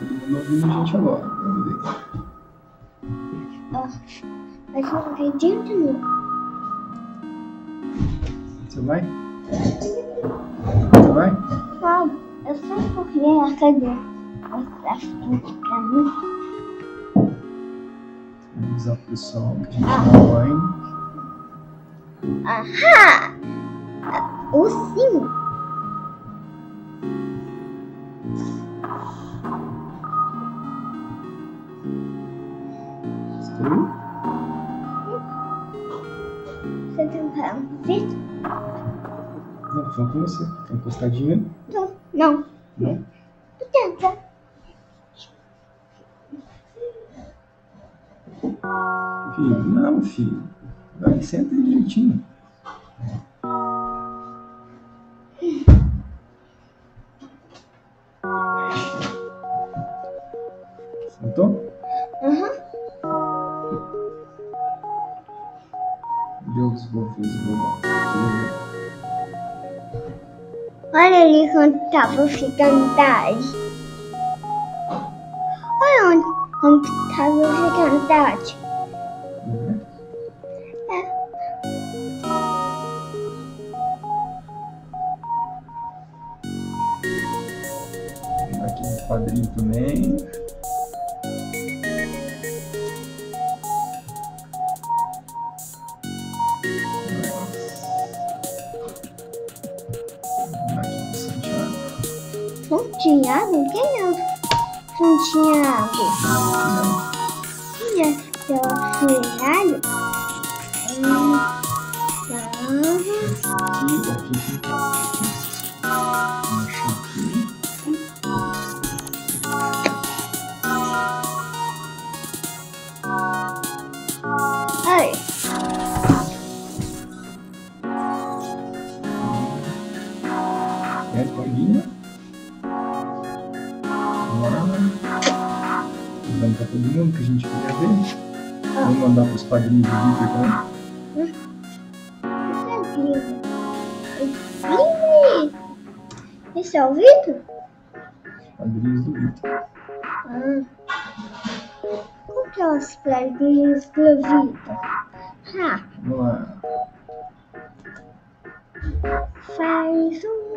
todo mundo ouvindo a gente agora. Vamos ver. Mas não não. Você vai? Você vai? Não, eu só queria a cadeira. Mostrar frente pra mim. Vamos avisar pro pessoal que a gente não vai. Ahá! O sim. Falando com você. Tá encostadinha? Não. Não. Não? Tenta. Filho, não, filho. Vai, senta aí direitinho. Sentou? Aham. Deus, vou fazer, vou Olha ali quando tava ficando tarde. Olha onde que tava ficando tarde. Que é os plaguinhos do Vitor? Ah, Vamos lá. faz um.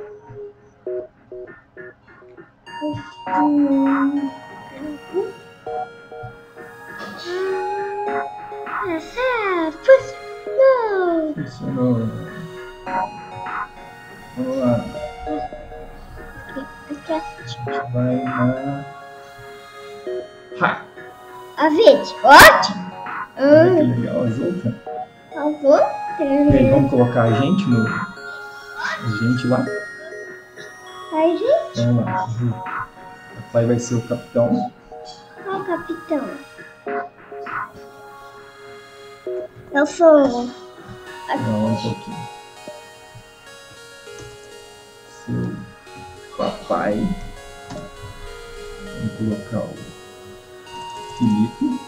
Um. Ah, essa funcionou. Funcionou. Vamos lá. Aqui, A gente vai na. Ha! A vídeo, ótimo. Olha que Hum, legal as outras. eu vou E aí, ter. vamos colocar a gente no. A gente lá? Ai, gente, Vamos lá. O pai vai ser o capitão. o capitão. Eu sou. Não, um pouquinho. Seu papai. Vamos colocar o Felipe.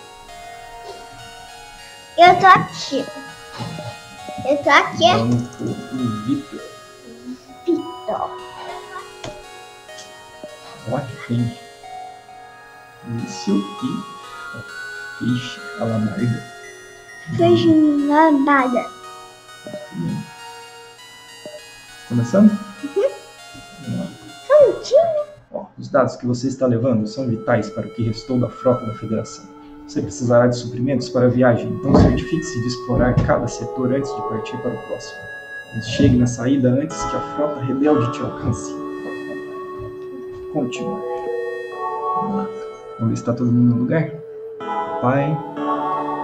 Eu tô aqui. Eu tô aqui, é Vamos pôr o Vitor. Vitor. Olha, tem isso e peixe calamarda. Fez nada. Começando? Vamos lá. Santinho. Os dados que você está levando são vitais para o que restou da frota da Federação. Você precisará de suprimentos para a viagem, então certifique-se de explorar cada setor antes de partir para o próximo. Mas chegue na saída antes que a frota rebelde te alcance. Continue. Vamos ver se está todo mundo no lugar? Pai,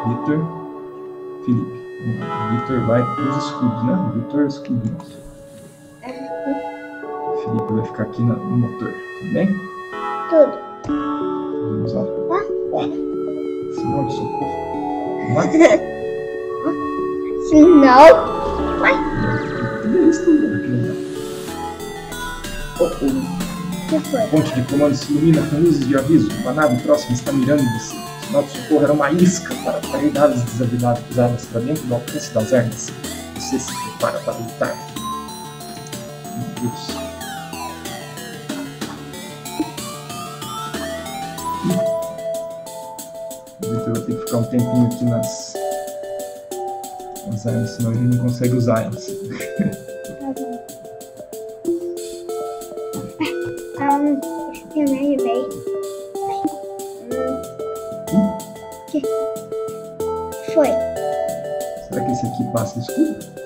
Vitor, Felipe. Vitor vai para os escudos, né? Vitor escudo nosso. Felipe vai ficar aqui no motor, tudo bem? Tudo. Vamos lá. Tá? Ó, sinal de socorro. Vamos lá. Senão. Tudo isso. Oh, oh. que foi? Ponte de comando se ilumina com luzes de aviso. Uma nave próxima está mirando em você. O sinal de socorro era uma isca para atrair naves desavisadas para dentro do alcance das armas. Você se prepara para lutar. Meu Deus. Ficar um tempinho aqui nas, nas armas, senão a gente não consegue usar elas. Um, veio. Hum. Que? Foi. Será que esse aqui passa escuro?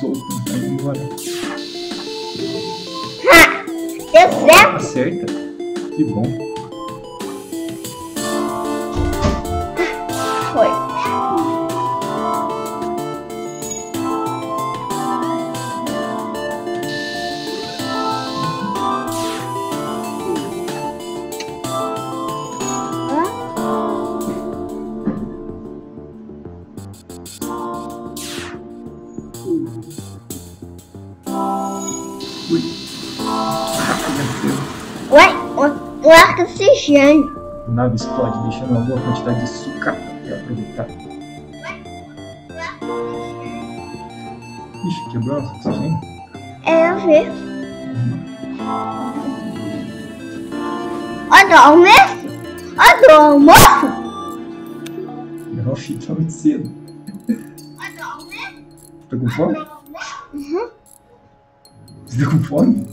Solto vai embora. deu certo. Acerta. Que bom. Nave explode, deixando uma boa quantidade de sucata para aproveitar. Ixi, quebrou nosso oxigênio? É, eu vi. Ó do almoço? Ó do almoço? Não, filho, tá muito cedo. Ó do almoço? Tá com fome? Uhum. Você tá com fome?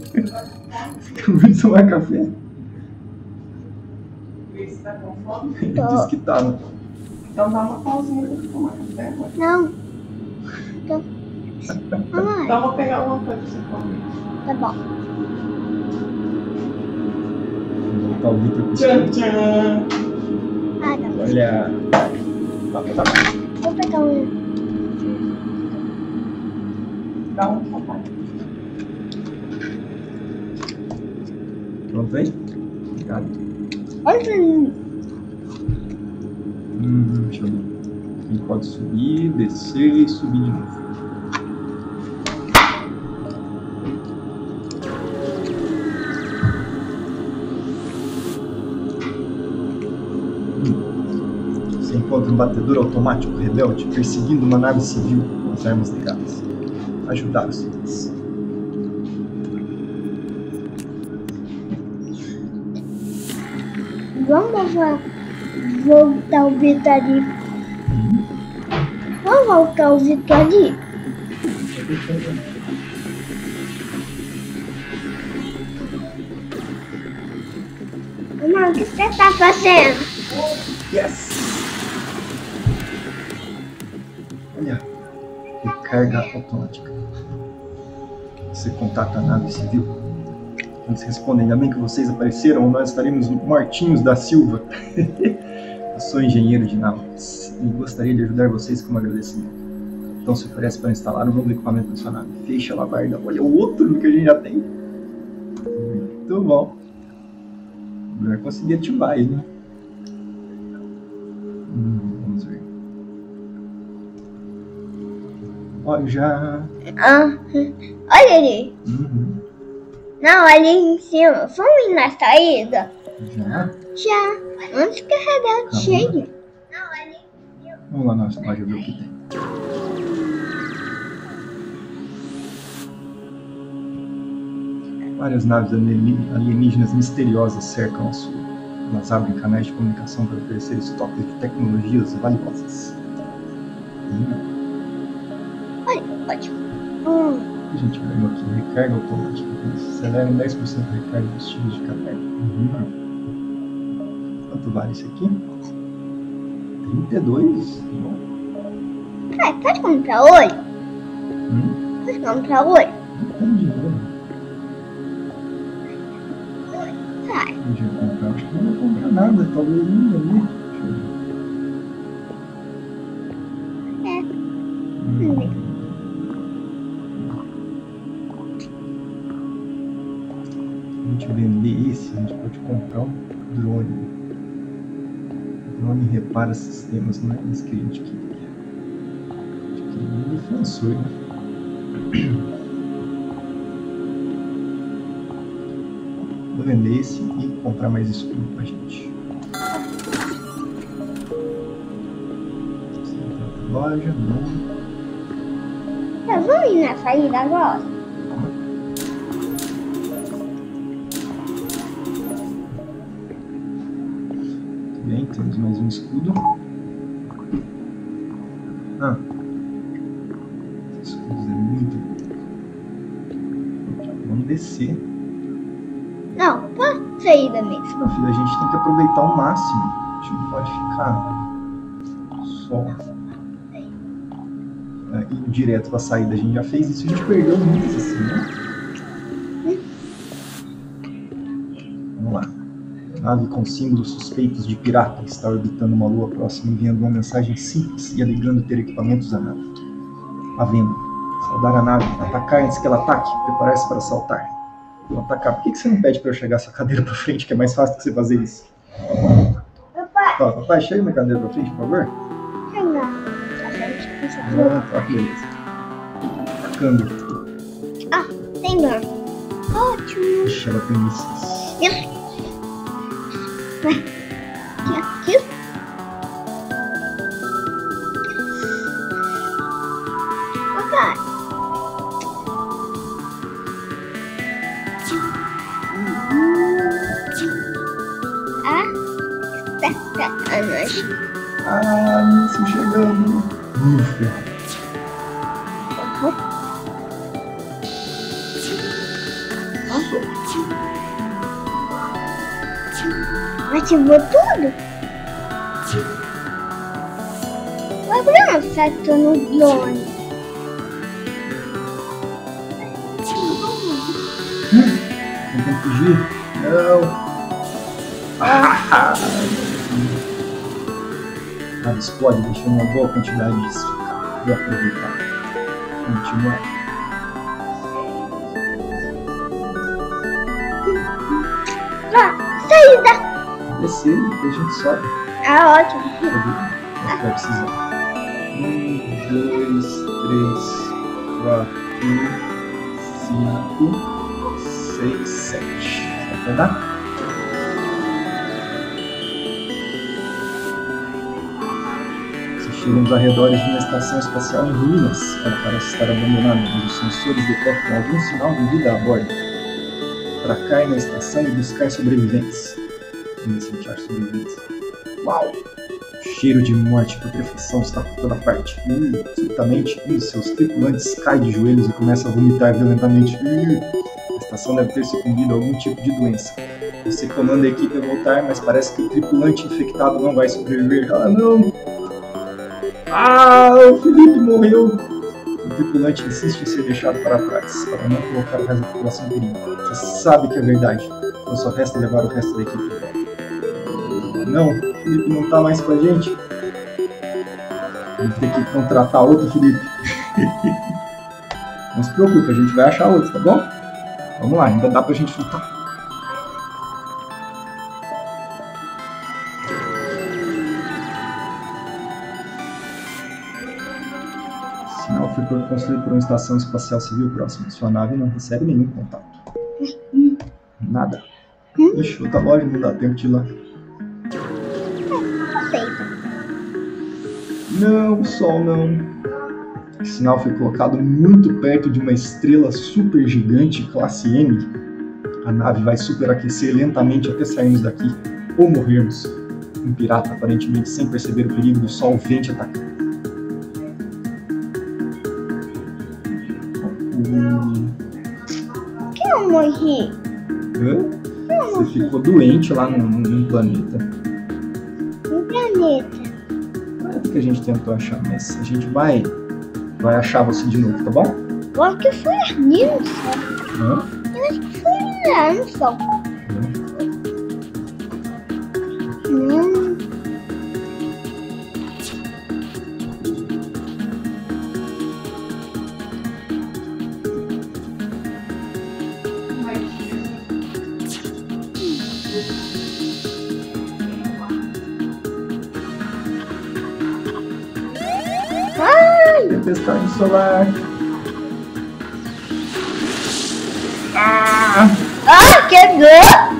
Você acabou de tomar café? Você tá com fome? Ele Tô. disse que tá. né? Então dá uma pausinha pra tomar café. ué. Não. Tô. Mamãe, Então eu vou pegar uma coisa pra você comer. tá bom. Vou botar o Vitor pro Tchan, tchan. Ah, tá bom. Olha. Tá, tá bom. Vou pegar um. Dá um papai. Pronto aí? Obrigado. Olha Hum, deixa eu ver. Quem pode subir, descer e subir de novo. Hum. Você encontra um batedor automático rebelde perseguindo uma nave civil com as armas ligadas. Ajudar os civis. Vamos lá voltar o Vitor ali. Vamos voltar o Vitor ali? Mamãe, o que você tá fazendo? Yes! Olha, recarga automática. Você contata a nave civil. Eles respondem, ainda bem que vocês apareceram, nós estaremos mortinhos da Silva. Eu sou engenheiro de naves e gostaria de ajudar vocês como agradecimento. Então se oferece para instalar um novo equipamento na sua nave. Fecha a labarda. Olha o outro que a gente já tem. Muito bom. Melhor conseguir ativar ele, né? Hum, vamos ver. Olha, já. Ah, olha ali. Uhum, Não, ali em cima. Vamos ir na saída? já. Já. Vamos carregar Tá cheio. Não, ali. Vamos lá na nossa loja ver o que tem. Várias naves alien- alienígenas misteriosas cercam a sua. Elas abrem canais de comunicação para oferecer estoques de tecnologias valiosas. Hum, Pode. Hum, o que a gente ganhou aqui? Recarga automática. Isso acelera em 10% a recarga dos times de café. Uhum. Quanto vale esse aqui? 32? Bom. Pai, pode comprar hoje? Hum, Pode comprar hoje? não tem dinheiro. Deixa eu comprar. Acho que não vou comprar nada. Talvez um ali. para sistemas, não é isso que a gente queria. A gente queria influenciou, né? Vou vender esse e comprar mais escudo pra gente. Loja, não. Eu vou ir na saída agora. Escudo. Ah. Esses escudos é muito. Vamos descer. Não, pra saída mesmo. Não, filho, a gente tem que aproveitar o máximo. A gente não pode ficar só é, indo direto pra saída. A gente já fez isso, a gente perdeu muitas assim, né? Nave com símbolos suspeitos de pirata está orbitando uma lua próxima enviando uma mensagem simples e alegando ter equipamentos da nave. À venda. Saudar a nave, atacar antes que ela ataque, preparar-se para saltar. Vou atacar. Por que que você não pede para eu chegar essa cadeira para frente, que é mais fácil que você fazer isso? Papai, Ó, papai, chega minha cadeira para frente, por favor. chega. A precisa. Ah, tá, beleza. Atacando. Tem ganho. Ótimo. Ixi, ela tem mísseis. Aqui, aqui. Papai. Ah, sacanagem. Ah, míssil chegando. Ufa. Ativou tudo? Pra onde tá no drone? Tentando fugir? Não. Ah, Nada explode, deixando uma boa quantidade de. Vou aproveitar. Continuar. Depois a gente sobe. Ah, ótimo. Vai vai precisar. Um, dois, três, quatro, cinco, seis, sete. Vai dar? Você chega nos arredores de uma estação espacial em ruínas. Ela parece estar abandonada, mas os sensores detectam algum sinal de vida a bordo. Tracar na estação e buscar sobreviventes. Acha sobreviventes. Uau! O cheiro de morte e putrefação está por toda parte. Uh, subitamente, de seus tripulantes cai de joelhos e começa a vomitar violentamente. Uh, a estação deve ter sucumbido a algum tipo de doença. Você comanda a equipe a voltar, mas parece que o tripulante infectado não vai sobreviver. Ah, não! Ah, o Felipe morreu! O tripulante insiste em ser deixado para trás, para não colocar resto da tripulação em perigo. Você sabe que é verdade, então só resta levar o resto da equipe. Não, o Felipe não tá mais com a gente. Vamos ter que contratar outro Felipe. não se preocupe, a gente vai achar outro, tá bom? Vamos lá, ainda dá pra gente lutar. Sinal foi construído por uma estação espacial civil próxima. Sua nave não recebe nenhum contato. Nada. Ixi, outra loja não dá tempo de ir lá. Não, Sol não. O sinal foi colocado muito perto de uma estrela super gigante classe M. A nave vai superaquecer lentamente até sairmos daqui ou morrermos. Um pirata, aparentemente sem perceber o perigo do Sol, vem te atacar. Por que eu morri? hã? Você ficou doente lá num, num planeta. Que a gente tentou achar, mas a gente vai, vai achar você de novo, tá bom? Eu acho que foi ali no sol. Hã? Eu acho que foi lá no tempestade solar. Ah! Ah, quebrou!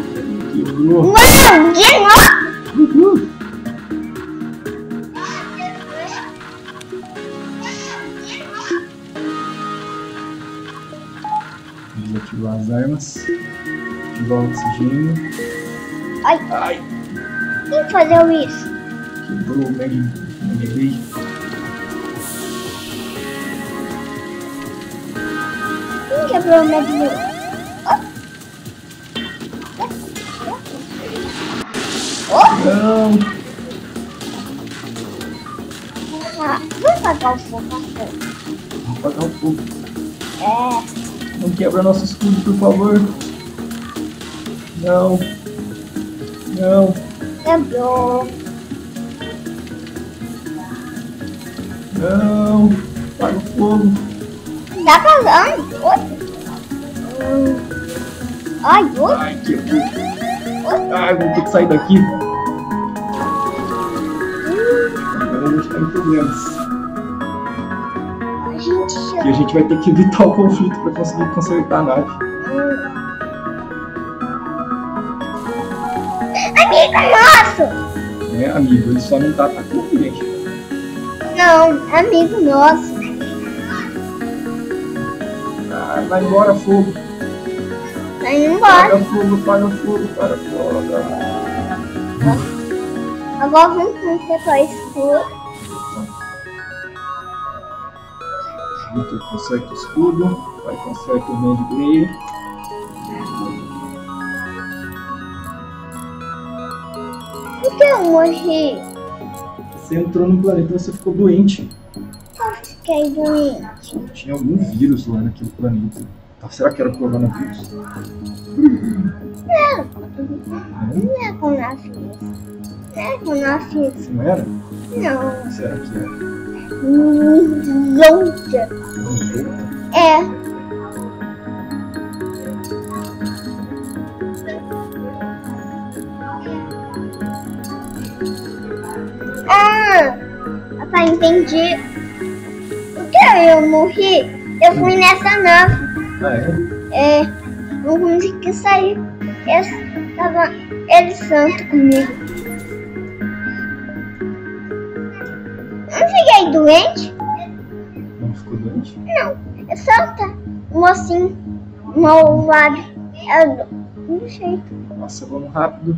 Quebrou! Mano, quebrou! Uhul. Desativar as armas. Ativar o oxigênio. Ai! Ai! Quem fazendo isso? Quebrou o Mag Mag Bay. Quem quebrou o medinho? Não! Ah, vamos pagar o fogo. Vamos apagar o fogo. É. Não quebra nosso escudo, por favor. Não. Não. Quebrou. Não. Apaga o fogo. Tá casando? Oi? Hum. Ai, oi? Ai, quebrou. Ai, vou ter que sair daqui. Agora a gente tá em problemas. A gente E a gente vai ter que evitar o conflito para conseguir consertar a nave. Amigo nosso! Né, amigo? Ele só não tá atacando a gente. Não, amigo nosso. Ah, vai embora, fogo. Tá indo embora. Paga fogo, paga fogo, paga fogo. Agora vamos consertar esse fogo. Victor conserta o escudo, vai conserta o Mad Grey. Por que eu morri? Você entrou no planeta e você ficou doente. Eu fiquei doente. Tinha algum vírus lá naquele planeta. Tá, Será que era o coronavírus? Não, Não? não é coronavírus. Não é coronavírus. Não era? Não. Será que era? Não volta? É. Ah, papai, entendi. Por que eu morri? Eu fui nessa nave. É? É, não consegui sair. Eu tava ele santo comigo. Não fiquei doente? Não ficou doente? Não. É santa. Um mocinho malvado. É do do jeito. Nossa, vamos rápido.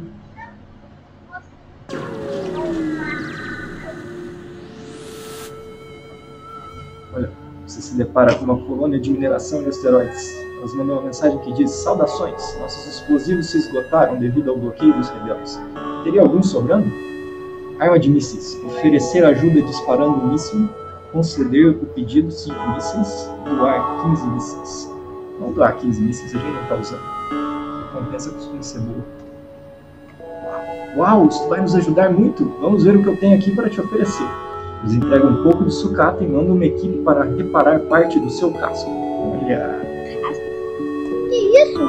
Olha, você se depara com uma colônia de mineração de asteroides. Elas mandam uma mensagem que diz: Saudações, nossos explosivos se esgotaram devido ao bloqueio dos rebeldes. Teria algum sobrando? Arma de mísseis. Oferecer ajuda disparando um míssil. Conceder o pedido 5 mísseis. Doar 15 mísseis. Não doar 15 mísseis, a gente não está usando. Recompensa costuma ser boa. Uau, isso vai nos ajudar muito. Vamos ver o que eu tenho aqui para te oferecer. Eles entregam um pouco de sucata e mandam uma equipe para reparar parte do seu casco. Olha, Que isso?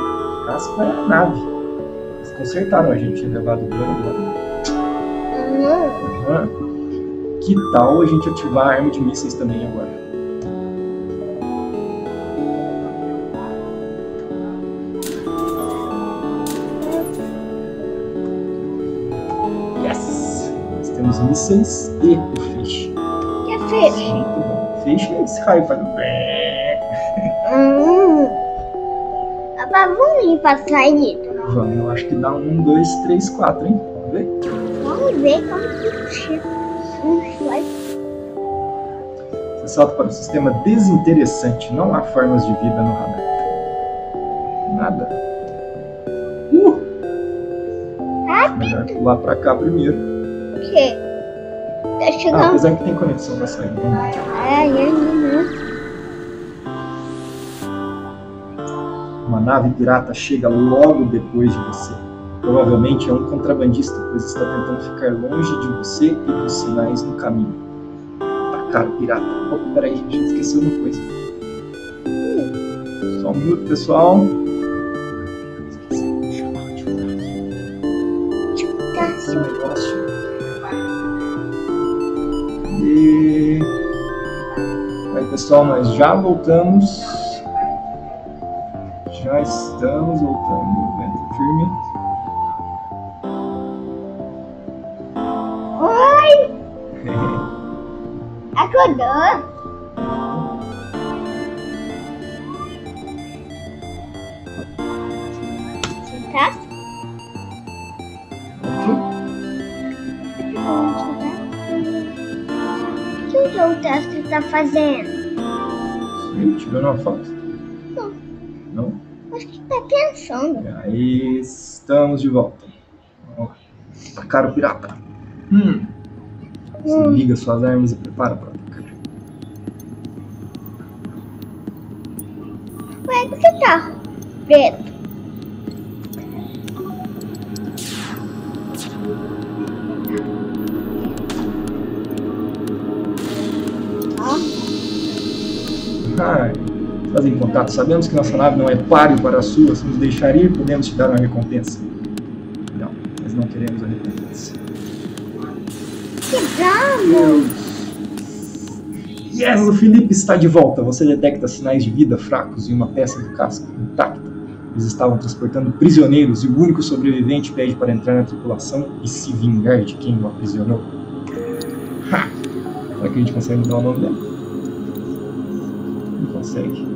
casco é a nave. Eles consertaram a gente, levado o dano lá. Hum, Aham. Que tal a gente ativar a arma de mísseis também agora? Yes! Nós temos mísseis e o é. Fish é esse raio faz um bé. Hum. Vamos limpar a saída? Vamos, eu acho que dá um, dois, três, quatro, hein? Vamos ver? Vamos ver como que chega. Você salta para o sistema desinteressante. Não há formas de vida no radar. Nada. Uh! Melhor pular pra cá primeiro. O quê? Tá Ah, chegando. apesar que tem conexão pra sair. Vamos lá. Ai, ai, ai. Uma nave pirata chega logo depois de você. Provavelmente é um contrabandista, pois está tentando ficar longe de você e dos sinais no caminho. Tá caro, pirata. Oh, peraí, a gente esqueceu uma coisa. Só um minuto, pessoal. Pessoal, nós já voltamos. Já estamos voltando. Vento firme. Oi! Acordou? Tá? que tá? o teste está fazendo? Tirou uma foto? Não. Não? Acho que tá pensando. E aí, estamos de volta. Vamos lá. Atacar o pirata. Hum. Você Hum. liga suas armas e prepara para atacar. Ué, por que tá preto? Fazem contato. Sabemos que nossa nave não é páreo para a sua. Se nos deixar ir, podemos te dar uma recompensa. Não, nós não queremos a recompensa. Que bravo! Yes, o Felipe está de volta. Você detecta sinais de vida fracos e uma peça do casco intacta. Eles estavam transportando prisioneiros e o único sobrevivente pede para entrar na tripulação e se vingar de quem o aprisionou. Ha! Será que a gente consegue mudar o nome dela? Não consegue.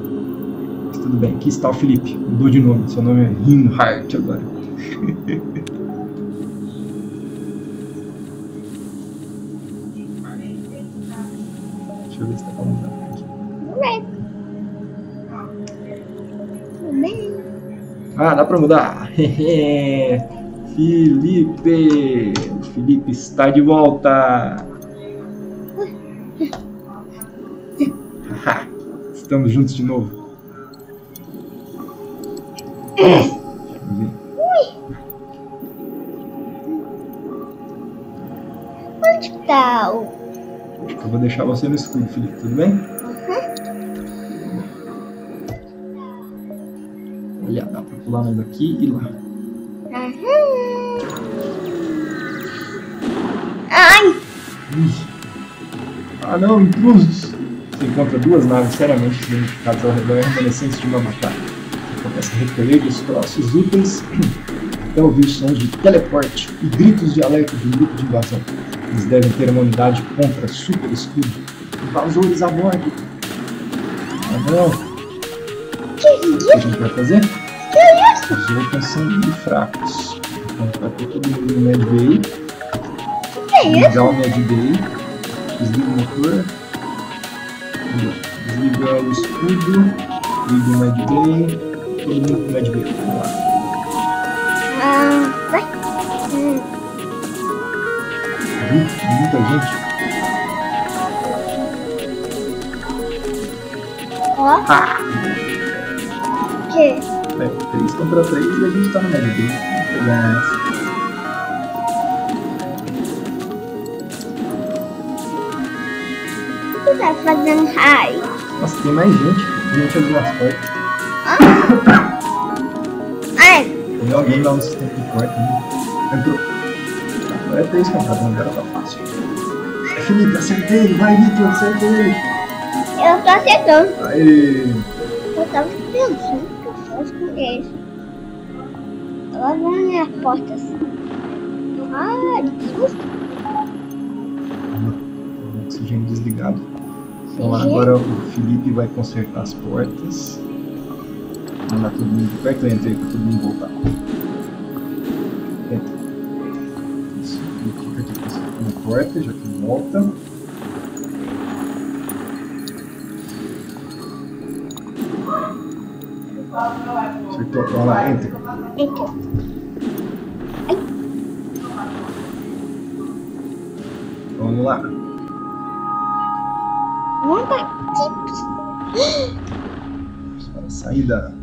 Tudo bem, aqui está o Felipe. Mudou de nome. Seu nome é Reinhardt agora. Deixa eu ver se tá pra mudar aqui. Ah, dá pra mudar. Felipe! O Felipe está de volta! Estamos juntos de novo. Onde tá o. Acho que eu vou deixar você no escudo, Felipe, tudo bem? Olha, dá pra pular mais daqui e lá. Aham. Ai! Ah não, intrusos! Você encontra duas naves seriamente identificadas ao redor remanescentes de uma batalha. Começa a recolher destroços úteis até ouvir sons de teleporte e gritos de alerta de um grupo de invasão. Eles devem ter uma unidade contra super escudo. Invasores a bordo! Ah não! O Que que a isso? gente vai fazer? Que isso? Os outros são muito fracos. Então vai ter todo mundo no Medbay. Que isso? Ligar o Medbay. Desliga o motor. Desliga o escudo. Liga o Medbay. Todo mundo com o. Vamos lá. Ah, vai. Hum. Viu? Muita gente. Ó. Ah! Que? É, 3 contra 3 e a gente tá no Medbay. Vamos pegar essa. O que tá fazendo raio? Nossa, tem mais gente. Gente abrindo as portas. Tem alguém lá no sistema de porta. Né? Entrou. Agora é 3 contra 1, agora tá fácil. Vai, Felipe, acertei. Vai, Vitor, acertei. eu tô acertando. Aê! Eu tava pensando que eu fosse com isso. Agora vamos minhas portas. Ah, que susto. Oxigênio desligado. Então agora o Felipe vai consertar as portas. Mandar todo mundo de perto. Entra aí pra todo mundo voltar. Entra. Isso. Aqui porta, já que volta. Acertou. Vamos lá, entra. Então, Vamos lá. vamos a saída.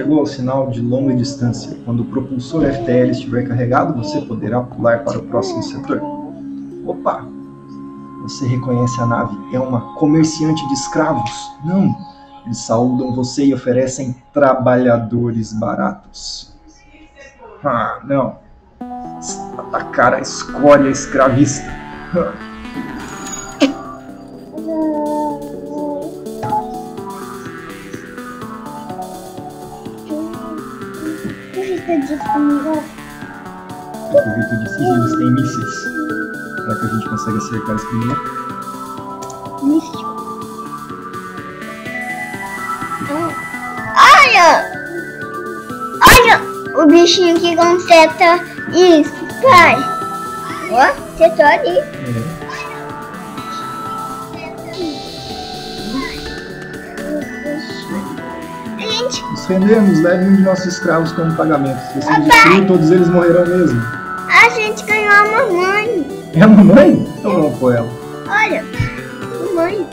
Chegou ao sinal de longa distância. Quando o propulsor FTL estiver carregado, você poderá pular para o próximo setor. Opa! Você reconhece a nave? É uma comerciante de escravos? Não! Eles saúdam você e oferecem trabalhadores baratos. Ah, não! Atacar a escória escravista. você que o Vitor disse, eles têm mísseis. Será que a gente consegue acertar esse primeiro? Místico. Olha! Olha! o bichinho que conseta isso, pai. Ó, setou ali. É. rendemos, leve um de nossos escravos como pagamento. Se você destruir, todos eles morrerão mesmo. a gente ganhou a mamãe. É a mamãe? Então vamos com ela. Olha, mamãe.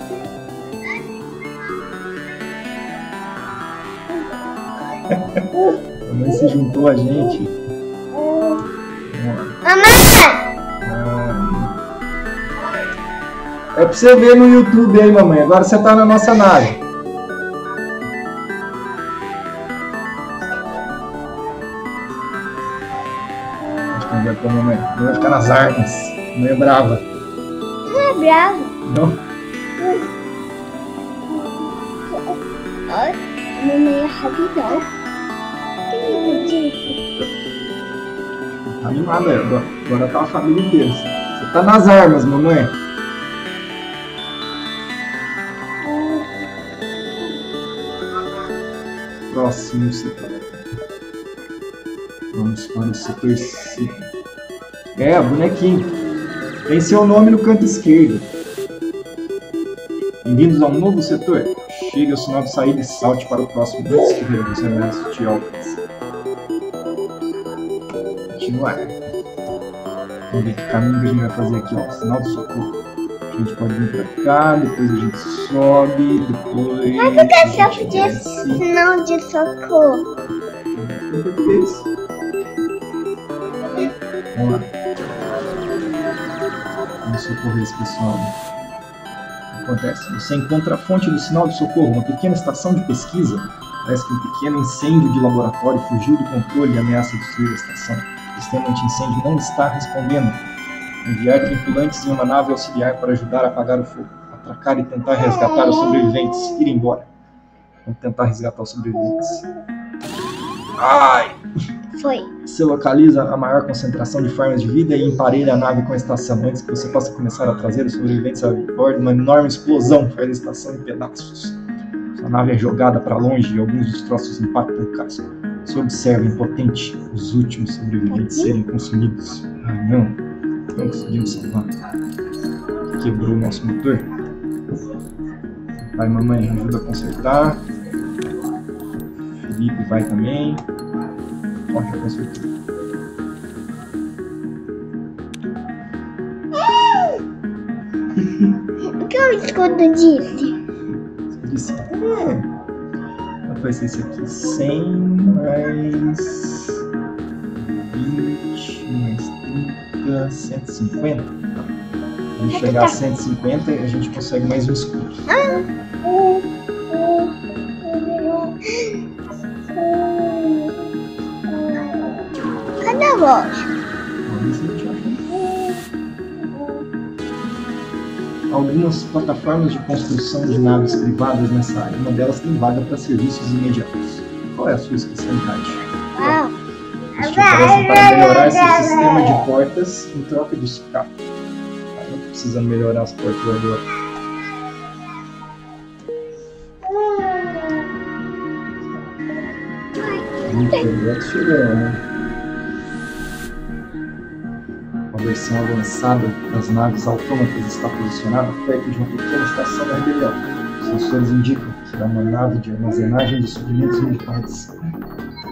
A mamãe se juntou a gente. Mamãe! É pra você ver no YouTube aí, mamãe. Agora você tá na nossa nave. Mamãe é brava. Não é bravo. Não? Mamãe é rapidão. Que lindo Tá animada. Agora, agora tá a família inteira. Você tá nas armas, mamãe. Próximo setor. Vamos para o setor 5. É, bonequinho. Tem seu nome no canto esquerdo. Bem-vindos a um novo setor. Chegue ao sinal de saída e salte para o próximo antes que o exército te alcance. Continuar. Vamos ver que caminho que a gente vai fazer aqui, ó. Sinal de socorro. A gente pode vir pra cá, depois a gente sobe, depois. Mas o que é desce. sinal de socorro? Em português. Vamos lá. Socorrer esse pessoal. Acontece? Você encontra a fonte do sinal de socorro, uma pequena estação de pesquisa. Parece que um pequeno incêndio de laboratório fugiu do controle e ameaça destruir a estação. O sistema anti-incêndio não está respondendo. Enviar tripulantes em uma nave auxiliar para ajudar a apagar o fogo. Atracar e tentar resgatar os sobreviventes. Ir embora. Vamos tentar resgatar os sobreviventes. Ai! Foi. Você localiza a maior concentração de formas de vida e emparelha a nave com a estação antes que você possa começar a trazer os sobreviventes a bordo. Uma enorme explosão faz a estação em pedaços. Sua nave é jogada para longe e alguns destroços impactam o casco. Você observa impotente os últimos sobreviventes serem consumidos. Ah, não. Não conseguimos salvar. Quebrou o nosso motor. Vai, mamãe, ajuda a consertar. Felipe vai também. Corre, consertar. O que o escudo disse? Você disse, é. Vai ser esse aqui? 100 mais 20 mais 30, 150. A gente chegar a 150 a gente consegue mais um escudo. Cadê voz? Algumas plataformas de construção de naves privadas nessa área. Uma delas tem vaga para serviços imediatos. Qual é a sua especialidade? Uau. Eles te oferecem para melhorar esse sistema de portas em troca de escape. Ah, Eu tô precisando melhorar as portas agora. Muito projeto chegando, né? Versão avançada das naves autômatas está posicionada perto de uma pequena estação da rebelião. Os sensores indicam que é uma nave de armazenagem de suprimentos militares.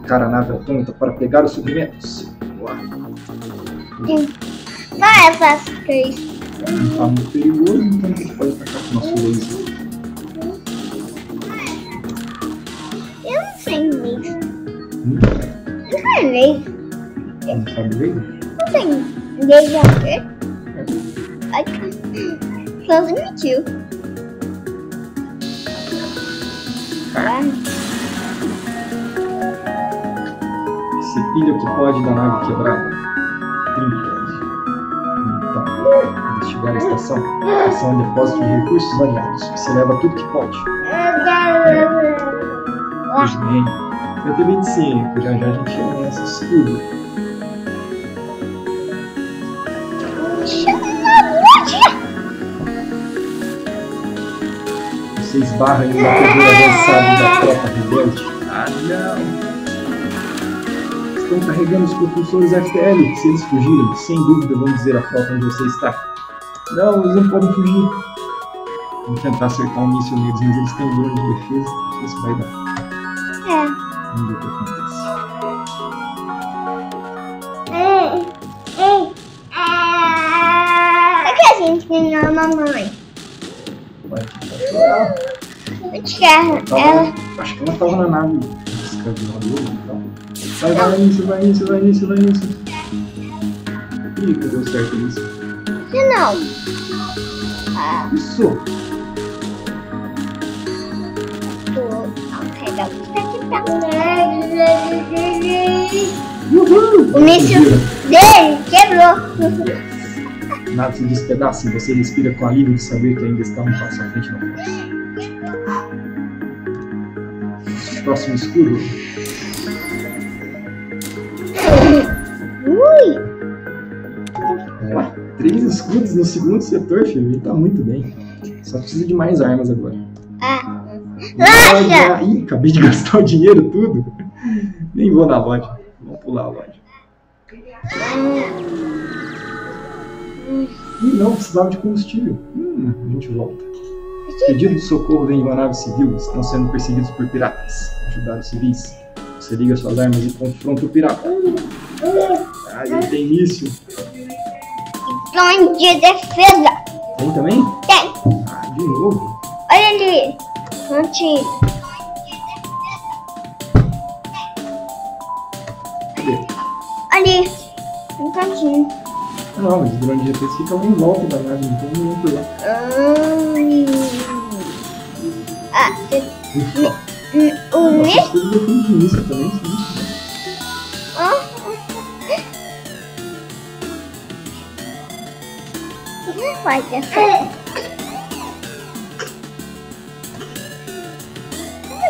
Cara, a nave autômata para pegar os suprimentos. Uau. Não é fácil que isso. Não tá muito perigoso, então a gente pode atacar com o nosso laser. Eu não sei inglês. Hum, Não sei inglês. Não sabe laser? Não sei já ver. Ai, só admitiu. Ah, Esse pilha que pode da nave quebrada. 30. Então, investigar a estação. A estação é um depósito de recursos variados. Você leva tudo que pode. Pois bem. 125. Já já a gente chega nesse escudo. Esbarra em um batedor avançado da tropa rebelde. Ah, não. Estão carregando os propulsores FTL. Se eles fugirem, sem dúvida vão dizer à frota onde você está. Não, eles não podem fugir. Vou tentar acertar um míssil neles, mas eles têm um drone de defesa. Não sei se vai dar. É. Vamos ver o Onde que é Tava- ela? Acho que ela tava na nave. Vai, vai nisso, vai nisso, vai nisso, vai nisso. Ih, cadê o certo nisso? Não. Ah, Isso! Uhul! O míssil dele quebrou. Nada se despedaça e você respira com alívio de saber que ainda está um passo à frente. Próximo escudo. Ui. É, três escudos no segundo setor, filho. Ele tá muito bem. Só precisa de mais armas agora. Ah. Loja! Ih, acabei de gastar o dinheiro tudo. Nem vou na loja. Vamos pular a loja. Ih, não, precisava de combustível. Hum, a gente volta. Pedido de socorro vem de uma nave civil. Estão sendo perseguidos por piratas. Ajudar os civis. Você liga suas armas e confronta o pirata. Ah, ele tem míssil. Plano de defesa. Tem também? Tem. Ah, de novo. Olha ali. Cantinho. Cadê? Ali. Um cantinho. Ah, não, mas o drone de defesa fica lá em volta da nave, não tem nenhum. Hum. Ah, você- Ufa. hum, o coisas defendem de também, sim. Ah. Não pode ser.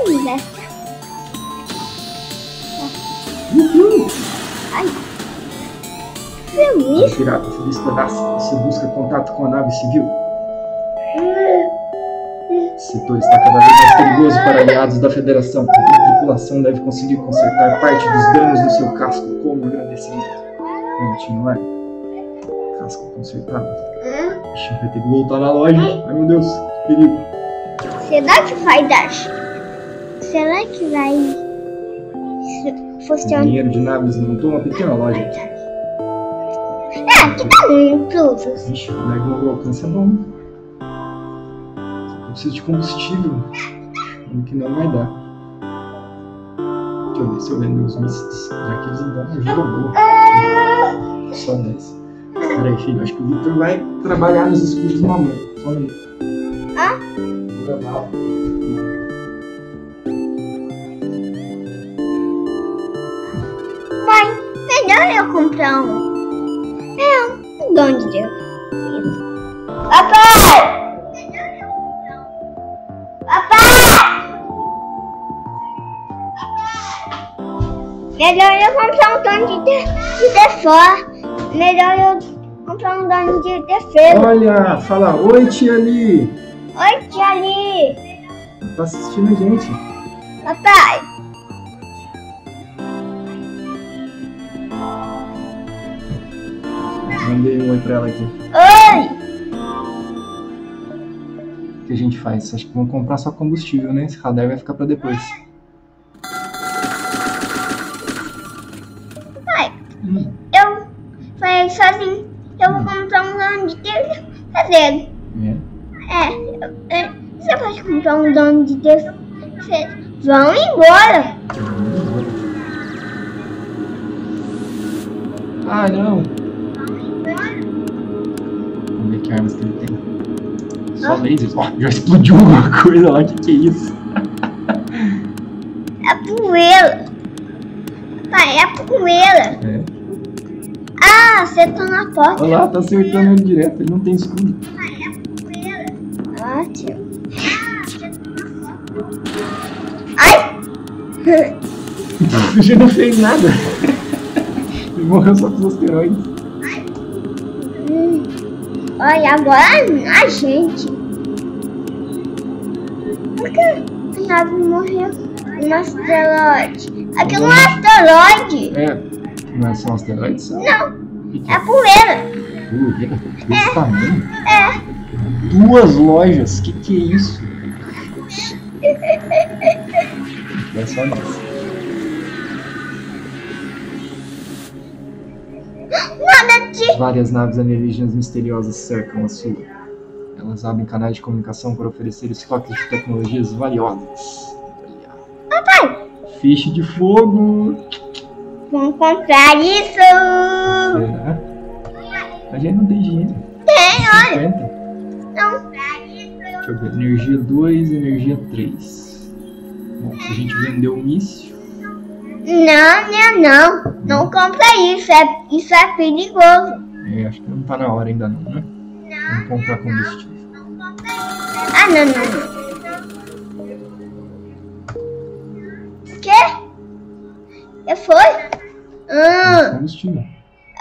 Olha. Uhul! Ai. Feliz. O pirata se despedaça. Você busca contato com a nave civil. Esse setor está cada vez mais perigoso para aliados da Federação. A tripulação deve conseguir consertar parte dos danos do seu casco como agradecimento. Continuar. Casco consertado. Ixi, vai ter que voltar na loja. Ai meu Deus, que perigo. Será que vai dar? Será que vai funcionar? Dinheiro de naves montou uma pequena loja aqui. É, aqui tá inclusos. Ixi, lag no alcance é bom. Eu preciso de combustível. Que não vai dar. Deixa eu ver se eu vendo os mísseis. Já que eles me dão uma ajuda boa. Só 10. Peraí, filho. Acho que o Victor vai trabalhar nos escudos da mamãe. Só um minuto. Ah? Vou gravar. Vai, melhor eu comprar um. É, um dom de Deus. Papai! Papai! Melhor eu comprar um dom de, de. Melhor eu comprar um dom de defesa. Olha, fala oi, tia Ali. Oi, tia Ali. Tá assistindo a gente. Papai, Mandei um oi pra ela aqui. oi. O que a gente faz? Acho que vamos comprar só combustível, né? Esse radar vai ficar pra depois. Pai, Hum. eu falei sozinho. Eu vou comprar um dom de defesa. É. É, é, você pode comprar um dom de defesa. Vão embora. Ah, não. Que armas que ele tem. Só Ah. lasers. Ó, já explodiu alguma coisa lá. Que, que é isso? É poeira. Pai, é poeira. É. Ah, acertou na porta. Olha lá, tá acertando ele direto. Ele não tem escudo. Ótimo. Ai! Ele não fez nada. Ele morreu só com os asteroides. Olha, agora a gente. Por que a nave morreu no asteroide? Aquilo é um asteroide. É, Não são asteroides? Não. O que que É poeira. Poeira desse tamanho? É. Duas lojas, que que é isso? É só nisso. Várias naves alienígenas misteriosas cercam a sua. Elas abrem canais de comunicação para oferecer estoques de tecnologias valiosas. Papai, Fiche de fogo. vamos comprar isso. Será? A gente não tem dinheiro. Tem, olha. 50. Não. Deixa eu ver. Energia 2, energia 3. Bom, a gente vender o míssil. Não, não, não. Não compra isso. É, isso é perigoso. é, acho que não tá na hora ainda não, né? Vamos comprar combustível. Ah, não, não, não. Quê? Que foi? Hum. Combustível.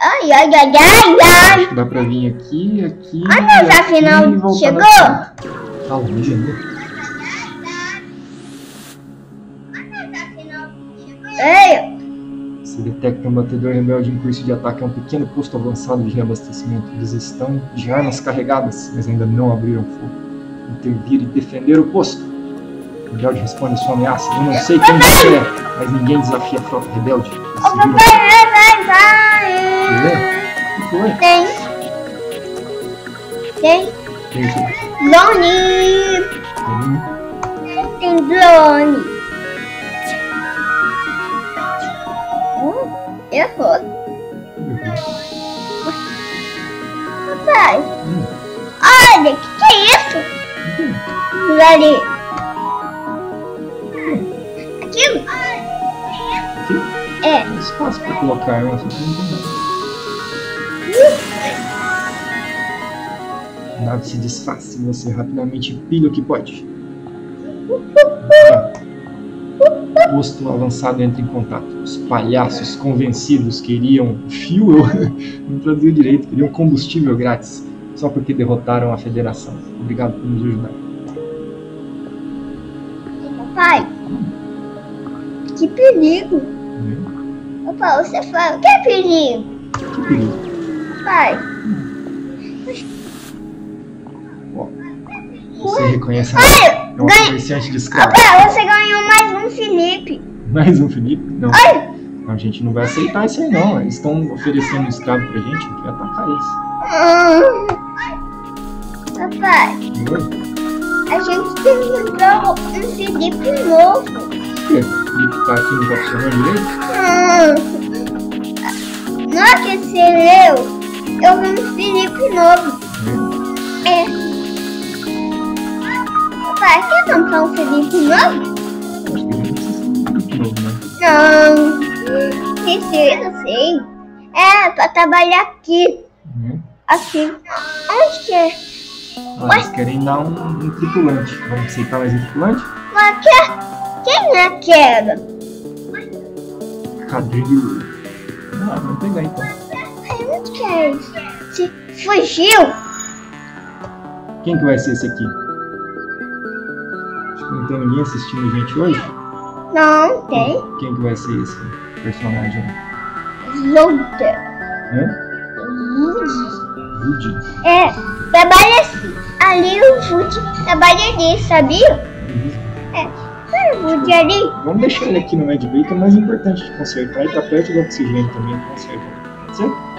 Ai, ai, ai, ai, ai. Acho que dá pra vir aqui, aqui. Ah, não, já aqui voltar chegou? Tá longe ainda. Se detecta um batedor rebelde em curso de ataque a um pequeno posto avançado de reabastecimento. Eles estão de armas carregadas, mas ainda não abriram fogo. Intervir e defender o posto. O rebelde responde a sua ameaça. Eu não sei quem você é, mas ninguém desafia a frota rebelde. Assegura- papai, vai, vai, vai. ver? O que foi? Tem. Tem. Eu vou. Papai, Hum, olha, o que, que é isso? hum. Ali. Aquilo? Aqui? É. Tem espaço pra colocar arma, só que não tem nada. Se desfaz e você rapidamente empilha o que pode. Posto avançado entra em contato. Os palhaços convencidos queriam fuel, não traduziu direito, queriam combustível grátis, só porque derrotaram a federação. Obrigado por nos ajudar. Papai, que perigo. Entendeu? Papai, você fala, que é perigo? Que perigo. Pai, você reconhece a olha, É um ganha. comerciante de escravo. Papai, você ganhou mais um Felipe. Mais um Felipe? Não. Olha, a gente não vai aceitar isso aí não. Eles estão oferecendo escravo pra gente, a gente vai atacar eles. hum. papai, Oi? a gente tem que comprar um Felipe novo. Por quê? O Felipe tá aqui no funcionando direito? Hum. Não que leu, eu vi um Felipe novo. É. Papai, quer comprar um Felipe novo? Acho que a gente precisa de um Felipe novo, né? Não. Precisa sim. É, pra trabalhar aqui. Né? Aqui. Onde que é? Ah, eles querem dar um, um tripulante. Vamos aceitar mais um tripulante? Mas que... quem é aquela? Cadrilho. Ah, vamos pegar então. Onde que é isso? Se fugiu? Quem que vai ser esse aqui? Não tem ninguém assistindo a gente hoje. Não tem. Quem que vai ser esse personagem? Luta. Hã? Woody. É, trabalha ali o Woody. Trabalha ali, sabia? Woody ali. Vamos deixar ele aqui no Mad Bay, que é mais importante de consertar e tá perto do oxigênio também, conserta.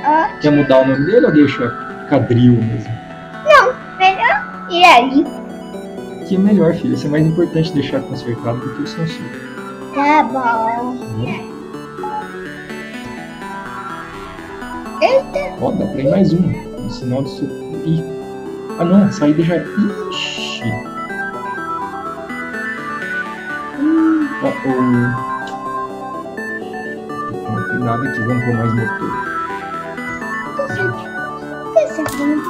Ó, Quer mudar o nome dele ou deixa Cadril mesmo? melhor ir ali. Que é melhor, filho. Isso é mais importante deixar consertado do que o Samsung. Tá bom. Eita, Ó, dá pra ir mais um. Um sinal de socorro. Ih. Ah não, a saída já. Ixi. Ó, o. Tem que tomar cuidado aqui, vamos pôr mais motor. tá certo. Tá certo.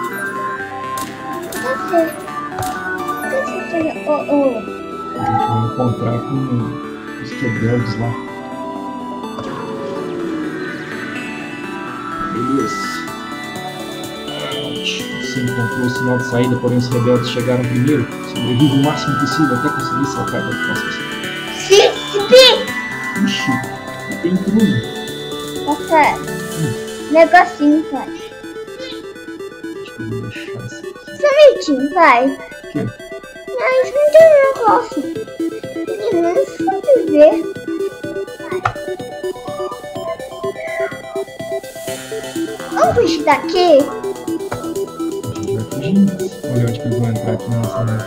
Tá certo. A gente vai encontrar com os rebeldes lá. Beleza. Você encontrou o sinal de saída, porém os rebeldes chegaram primeiro. Sobrevive o máximo possível até conseguir saltar da próxima. Se, Ixi, tem intruso. Café. Negocinho, pai. Deixa eu deixar isso aqui. Somente, pai. O quê? Mas não tem negócio. Ele não sobreviver. Vamos fugir daqui? A gente vai fugindo. Olha onde que eles vão entrar aqui na nossa nave.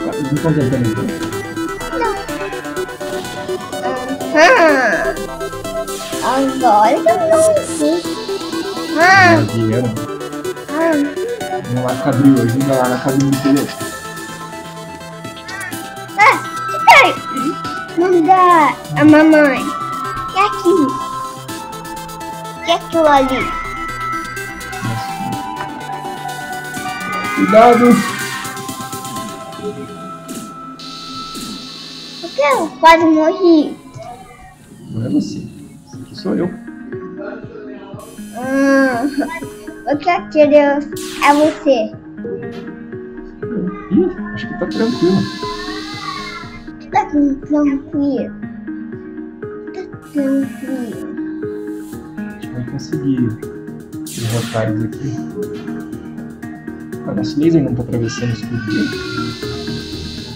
Ah, Eles não tentando entrar. Aham. Agora eu não sei. Ah, ah. Vamos lá, Cabril. Ajuda lá na cabine do piloto. Ah. Não dá a mamãe. E aqui? E aquilo ali? Cuidado! Por que eu quase morri? Não é você. Aqui sou eu. Ah, o que aquele é você? Ih, acho que tá tranquilo. Tá tranquilo. Tá tranquilo. A gente vai conseguir derrotar eles aqui. Ah, nosso laser não tá atravessando o escudo dele.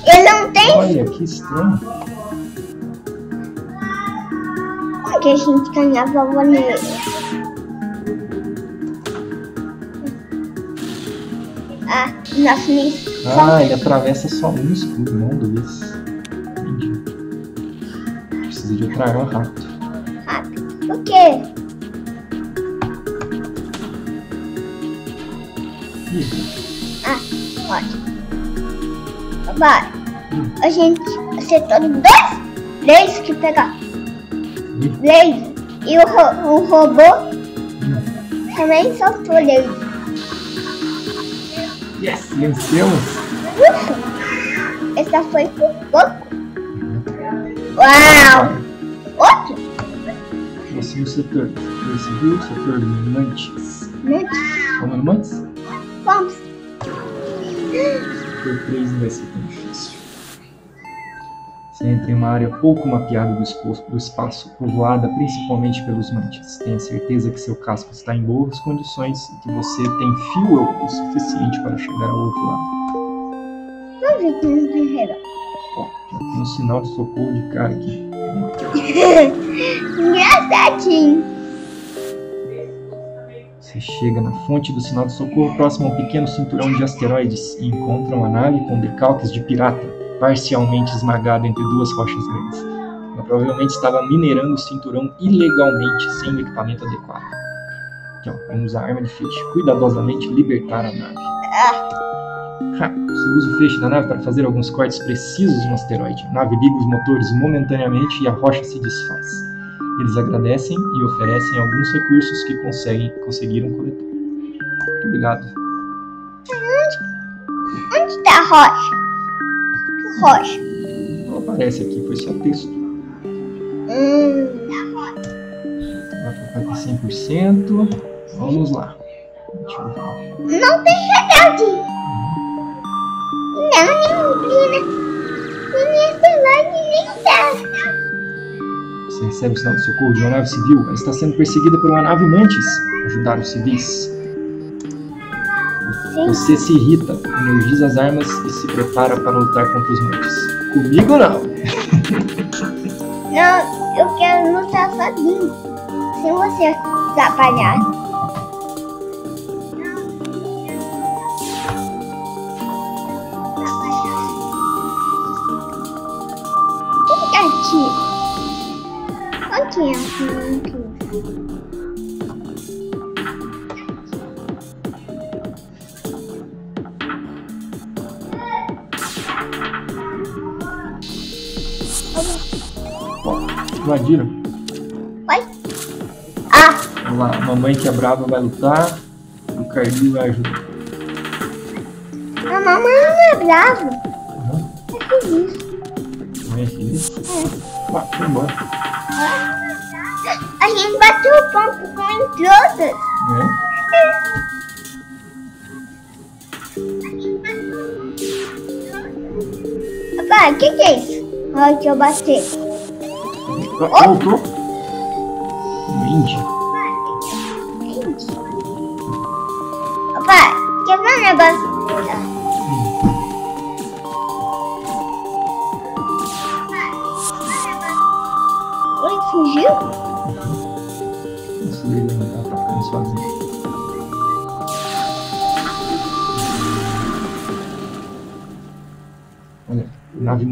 Ele não tem Olha, que estranho. como que a gente ganhava nele. Ah, nossa. Ah, ele atravessa só um escudo, não dois. Entendi. Precisa de outra arma rápido. rápido. Por quê? Ih, Ótimo. Vai. A gente acertou dois lasers que pegar. Laser. E o, ro o robô ih. também soltou laser. Yes, vencemos! Ufa! Essa foi por pouco. Uau! Outro? Próximo setor. Setor civil, setor mantes. Muito. Vamos no mantes? Vamos. Setor 3 não vai ser. Você entra em uma área pouco mapeada do, espo- do espaço, povoada principalmente pelos mantes. Tenha certeza que seu casco está em boas condições e que você tem fuel o suficiente para chegar ao outro lado. Vamos ver como guerreiro. Ó, já tem um sinal de socorro de cara aqui. Engraçadinho. Você chega na fonte do sinal de socorro próximo a um pequeno cinturão de asteroides e encontra uma nave com decalques de pirata, parcialmente esmagada entre duas rochas grandes. Ela provavelmente estava minerando o cinturão ilegalmente sem o equipamento adequado. Ó, vamos usar a arma de feixe. Cuidadosamente libertar a nave. Ha, você usa o feixe da nave para fazer alguns cortes precisos no asteroide. A nave liga os motores momentaneamente e a rocha se desfaz. Eles agradecem e oferecem alguns recursos que conseguem, conseguiram coletar. Muito obrigado. Onde está a rocha? Rocha? Não aparece aqui, foi só texto. Hum. Vai para 100%. Vamos lá. Não tem verdade. Não, menina. Minha celular nem dá. Você recebe o sinal de socorro de uma nave civil. Ela está sendo perseguida por uma nave mantis. Ajudar os civis. Você se irrita, energiza as armas e se prepara para lutar contra os mantis. Comigo não. Não, eu quero lutar sozinho. Sem você atrapalhar. Gatinho. Onde é aqui? Ó, Vai. Ah, Vamos lá, a mamãe que é brava vai lutar. O Carlinho vai ajudar. a mamãe não é brava. Uhum. É feliz. Mamãe é feliz. Vá, vai embora. A gente bateu o ponto com intrudas. É. Papai, o que, que é isso? Olha que eu bati. Voltou. Um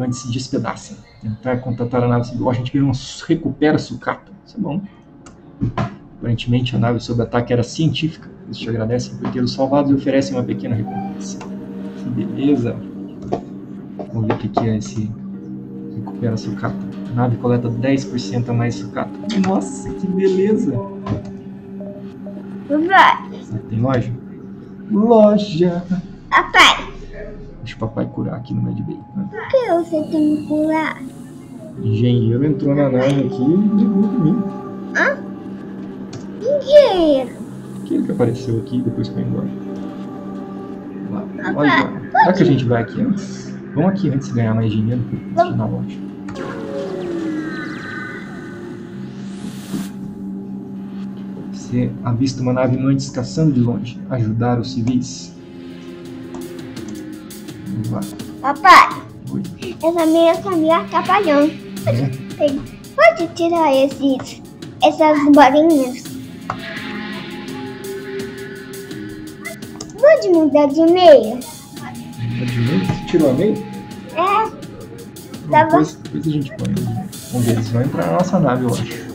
mãe se despedaça. Tentar contatar a nave civil. A gente não recupera sucata. Isso é bom. Aparentemente a nave sob ataque era científica. Eles te agradecem por tê-los salvado e oferecem uma pequena recompensa. Que beleza. Vamos ver o que que é esse recupera sucata. A nave coleta 10% a mais sucata. Nossa, que beleza. Papai, Tem loja? Loja. papai, Deixa o papai curar aqui no Medbay. Né? por que você tem que pular? Engenheiro entrou na nave aqui e ligou em mim. Dinheiro. Aquele que apareceu aqui e depois foi embora. Lá, Papai, loja. Será que a gente vai aqui antes? Vamos aqui antes de ganhar mais dinheiro antes na loja. Você avista uma nave mantis caçando de longe. Ajudar os civis. Papai, Oi. essa minha tá me atrapalhando. É. Pode tirar esses, essas bolinhas. Pode mudar de meio? Tá de meio? Você tirou a meio? É, Tá bom. Depois, depois a gente põe. Vamos ver, eles vão entrar na nossa nave, eu acho.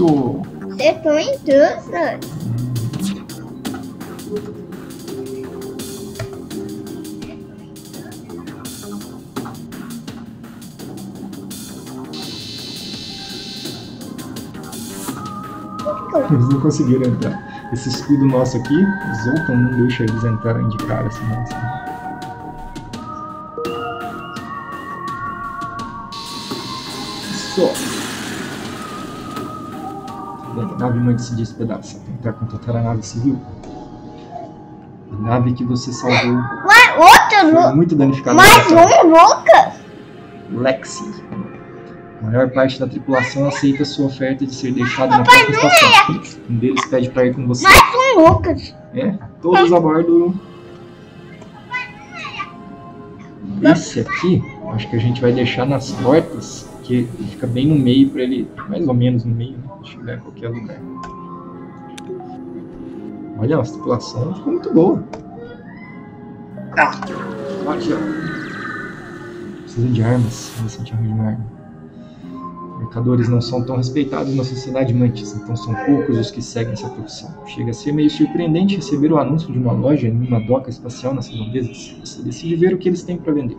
Isso! acertou em tudo. Eles não conseguiram entrar. Esse escudo nosso aqui, o Zoltan não deixa eles entrarem de cara assim, não. assim. Isso! Bem, a nave mãe se despedaça. Tentar contatar a nave civil. A nave que você salvou Mas outro, foi Lu- muito danificada. mais um Lucas. Lexi. A maior parte da tripulação aceita sua oferta de ser deixado na própria estação. Um deles pede para ir com você. Mais um Lucas. É, todos a bordo. Esse aqui, acho que a gente vai deixar nas portas, que fica bem no meio para ele, mais ou menos no meio, né? chegar em qualquer lugar. Olha, a tripulação ficou muito boa. Ah, olha. Precisa de armas, vamos ver se a gente arranja uma arma. Mercadores não são tão respeitados na sociedade mantis, então são poucos os que seguem essa profissão. Chega a ser meio surpreendente receber o anúncio de uma loja em uma doca espacial nas redondezas. Você decide ver o que eles têm para vender.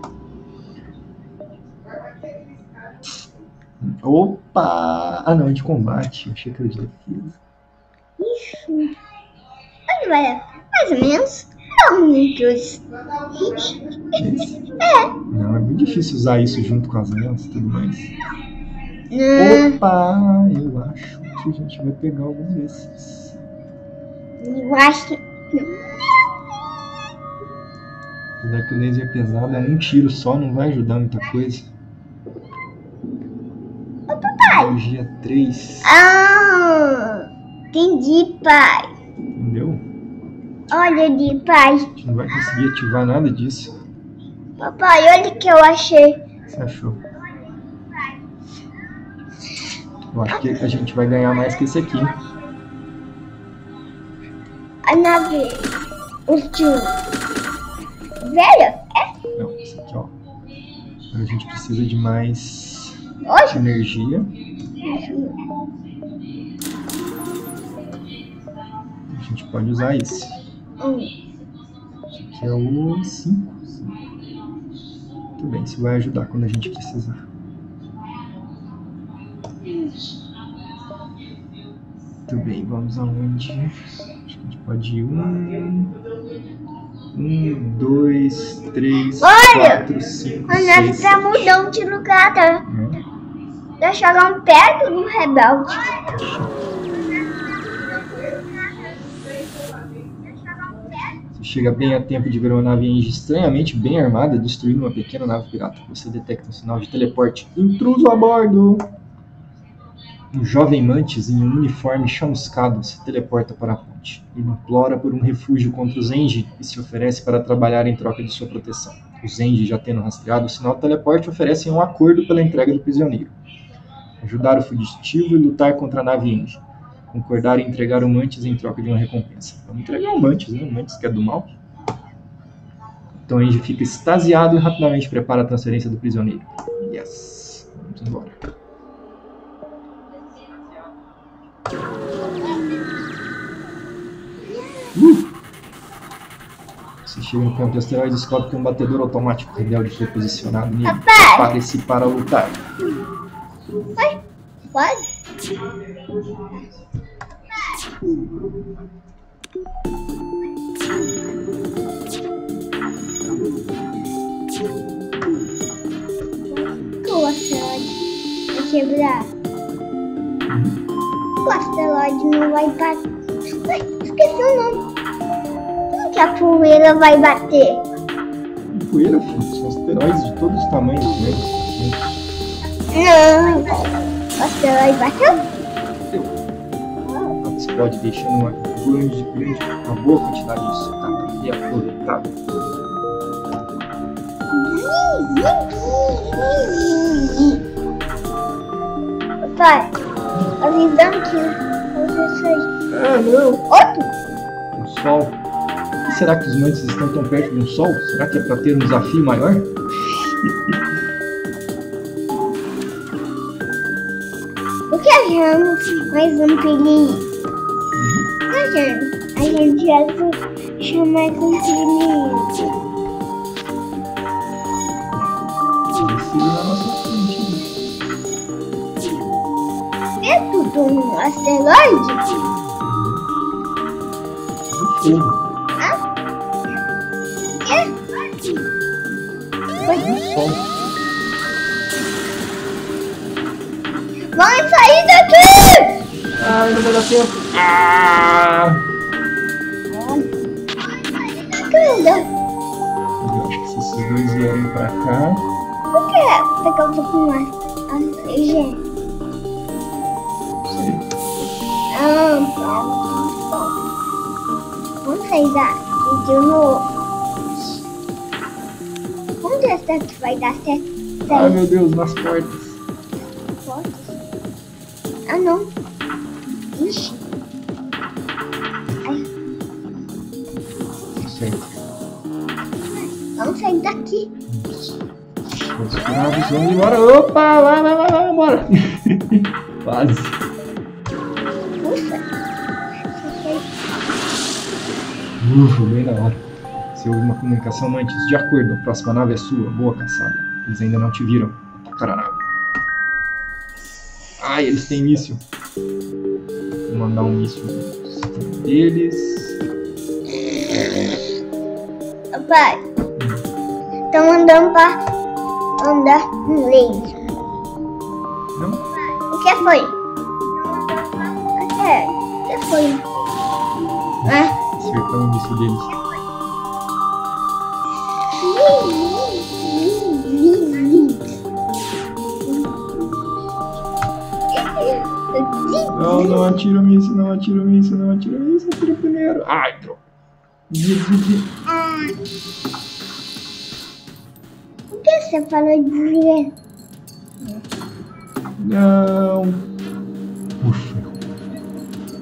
Opa! Ah não, é de combate. Achei que era de defesa. Onde vai? Mais ou menos. Não, muitos. Esse? Não, é muito difícil usar isso junto com as lanças e tudo mais. Não, Opa! Eu acho que a gente vai pegar algum desses. eu acho que. Apesar que o laser pesado é um tiro só, não vai ajudar muita coisa. Energia 3, Ah, entendi, pai. entendeu? Olha ali, pai. A gente não vai conseguir ativar nada disso. Papai, olha o que eu achei. O que você achou? Eu acho que a gente vai ganhar mais que esse aqui. A nave. Último. Velho? É? Não, esse aqui, ó. Agora a gente precisa de mais Hoje? energia. A gente pode usar esse. Hum. Esse aqui é o 5. Muito bem, isso vai ajudar quando a gente precisar. Muito bem, vamos aonde? Acho que a gente pode ir um. Um, dois, três, Olha! quatro, cinco, A nave seis. tá mudando de lugar, tá? né? Tá chegando perto do rebelde. Você chega bem a tempo de ver uma nave estranhamente bem armada destruindo uma pequena nave pirata. Você detecta um sinal de teleporte. Intruso a bordo! Um jovem mantis em um uniforme chamuscado se teleporta para a ponte. Ele implora por um refúgio contra os Enge e se oferece para trabalhar em troca de sua proteção. Os Enge, já tendo rastreado o sinal teleporte, oferecem um acordo pela entrega do prisioneiro. Ajudar o fugitivo e lutar contra a nave Enge. Concordar em entregar o Mantis em troca de uma recompensa. Vamos entregar o Mantis, né? O Mantis que é do mal. Então a Enge fica extasiado e rapidamente prepara a transferência do prisioneiro. Yes! Vamos embora. Uh! Você chega no campo de asteroides e descobre que um batedor automático rebelde foi posicionado nele. Prepare-se para lutar. Pode? O asteroide vai quebrar. O asteroide não vai bater. Esqueci o nome. Como que a poeira vai bater? Poeira, filho, são asteroides de todos os tamanhos. Né? Não. O asteroide bateu? Ela explode deixando uma grande, grande, uma boa quantidade de sucata reaproveitada. Pai, avisando que você Ah, não! outro? O sol. E será que os mantes estão tão perto um sol? Será que é para ter um desafio maior? Por que achamos mais um? Não, gente. A gente já chama um. Esse na nossa frente. É tudo um asteroide? É? Vamos sair daqui! Ai, não vai dar tempo. Ah! Eu acho que se esses dois vierem pra cá. por que pegar um pouco mais? Ah, gente. Não sei. Ah, bom, daqui de novo. Vamos testar que vai dar certo. Ai meu Deus, nas portas. fotos. Ah, não. Ixi. Ai, Certo. vamos sair daqui. Vamos embora. Opa, vai, vai, vai, vai, embora. Quase. Comunicação antes. De acordo, a próxima nave é sua. Boa caçada. Eles ainda não te viram. Atacaram a nave. Ai, eles têm míssil. Vou mandar um míssil deles. Pai, estão andando para andar um laser. Não? O que foi? O que foi? Ah, Acertamos o míssil deles. Não, atira o míssil, não atira o míssil, não atira o míssil, atira primeiro. Ai, droga. Desvia. Por que você falou de? Não. Ufa.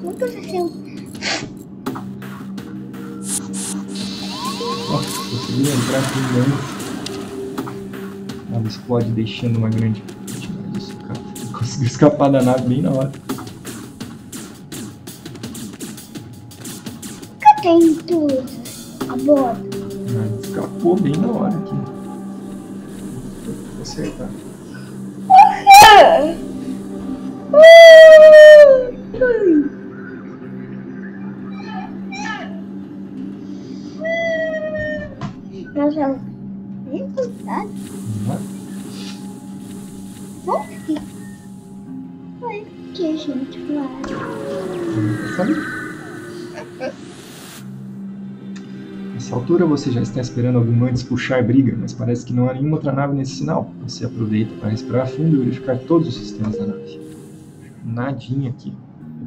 Como que você saiu? Nossa, conseguiu entrar com ganho. Ela explode deixando uma grande quantidade de sucata. Conseguiu escapar da nave bem na hora. Tem tudo a bordo. Ah, escapou bem na hora aqui. Vou acertar. Nossa, Nessa altura você já está esperando algum antes puxar briga, mas parece que não há nenhuma outra nave nesse sinal. Você aproveita para respirar fundo e verificar todos os sistemas da nave. Nadinha aqui.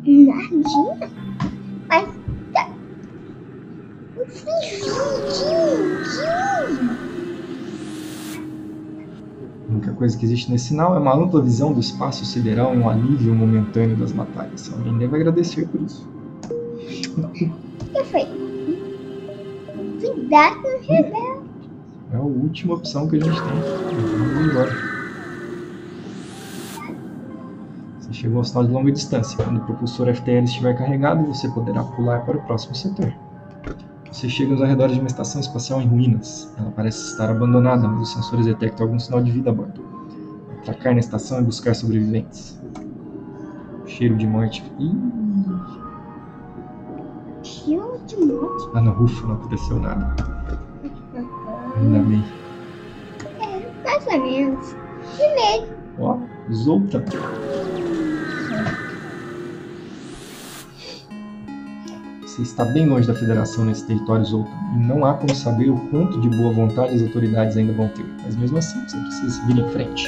Nadinha? Mas. tá-! A única coisa que existe nesse sinal é uma ampla visão do espaço sideral e um alívio momentâneo das batalhas. Alguém deve agradecer por isso. que foi? O rebelde. É a última opção que a gente tem. Vamos embora. Você chegou ao sinal de longa distância. Quando o propulsor FTL estiver carregado, você poderá pular para o próximo setor. Você chega aos arredores de uma estação espacial em ruínas. Ela parece estar abandonada, mas os sensores detectam algum sinal de vida a bordo. Atracar na estação e buscar sobreviventes. Cheiro de morte. Ih, Lá no rufo não aconteceu nada. Ainda bem. Mais ou menos. De. Ó, Zoltan. Você está bem longe da Federação nesse território Zoltan, e não há como saber o quanto de boa vontade as autoridades ainda vão ter. Mas mesmo assim, você precisa seguir em frente.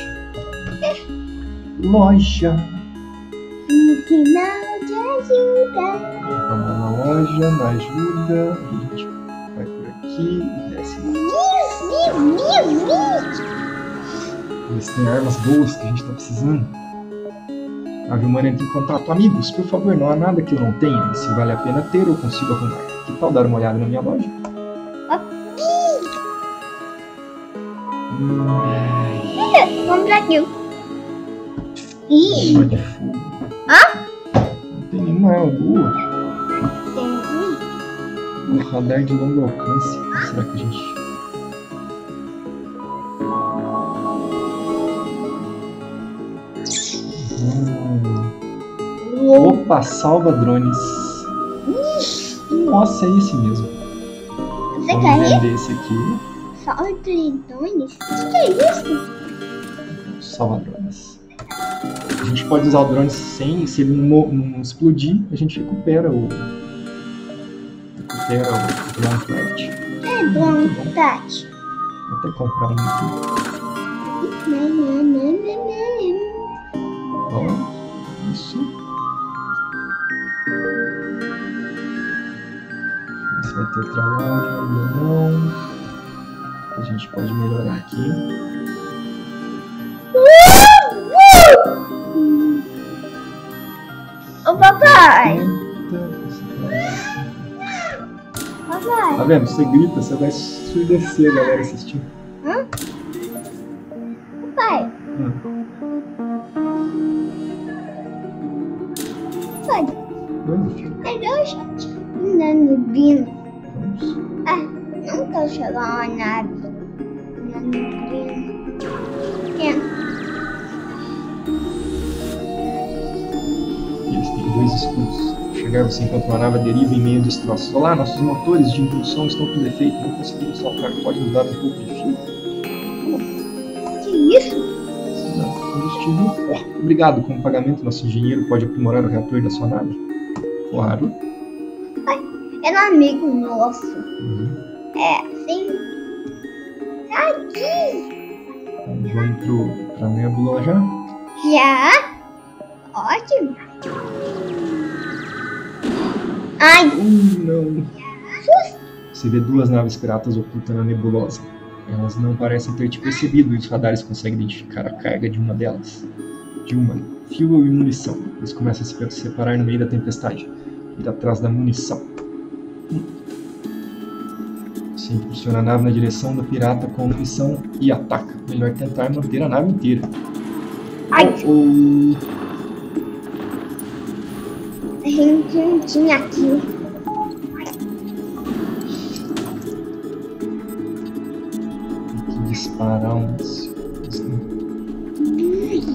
Loja. Um sinal de ajuda. Na loja, na ajuda. A gente vai por aqui e desce. Miu, miu, miu. Eles têm armas boas que a gente está precisando. A Vilmana entra em contato. Amigos, por favor, não há nada que eu não tenha. E se vale a pena ter, eu consigo arrumar. Que tal dar uma olhada na minha loja? Hum, Vamos pra aqui. Ih, arma fogo. Não tem tem. Um radar de longo alcance. O que será que a gente. Hum. Opa, salva drones. Nossa, é esse mesmo. Você Vamos quer ir? vender esse aqui. Só tridões? O que é isso? Salva drones. A gente pode usar o drone sem, se ele não, não explodir, a gente recupera o. Recupera o drone flight. É bom, Tati. Vou até comprar um aqui. Ó, isso. Ver se vai ter outra loja ou não. A gente pode melhorar aqui. Papai, 80, papai, Tá vendo? Você grita, você vai surdecer a galera assistindo. papai, Hum. papai, filho. cadê os nanubino? Vamos. Ah, não tô chegando a escudos. Ao chegar, você encontra uma nave à deriva em meio a destroços. Olá, nossos motores de impulsão estão com defeito. Não conseguimos saltar. Pode nos dar um pouco de fio? que isso? Combustível. Ó, obrigado. Como pagamento, nosso engenheiro pode aprimorar o reator da sua nave? Claro. É um amigo nosso. Uhum. É, assim. Aqui. Então, vamos pro, pra Nebula já. Já? Ótimo. Ai, Uh, não. Você vê duas naves piratas ocultas na nebulosa. Elas não parecem ter te percebido e os radares conseguem identificar a carga de uma delas. De uma, fuel e munição. Eles começam a se separar no meio da tempestade. Ir atrás da munição. Você impulsiona a nave na direção do pirata com a munição e ataca. Melhor tentar manter a nave inteira. ai, Oh, a gente não tinha aqui. tem que disparar uns.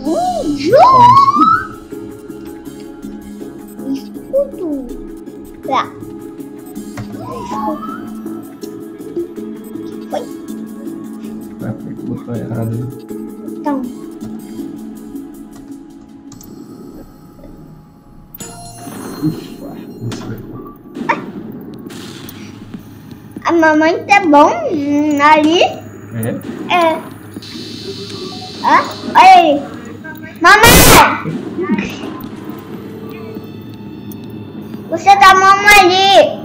uns- mamãe tá bom ali. É? É. Ah, olha aí. Mamãe! Você tá mamãe ali.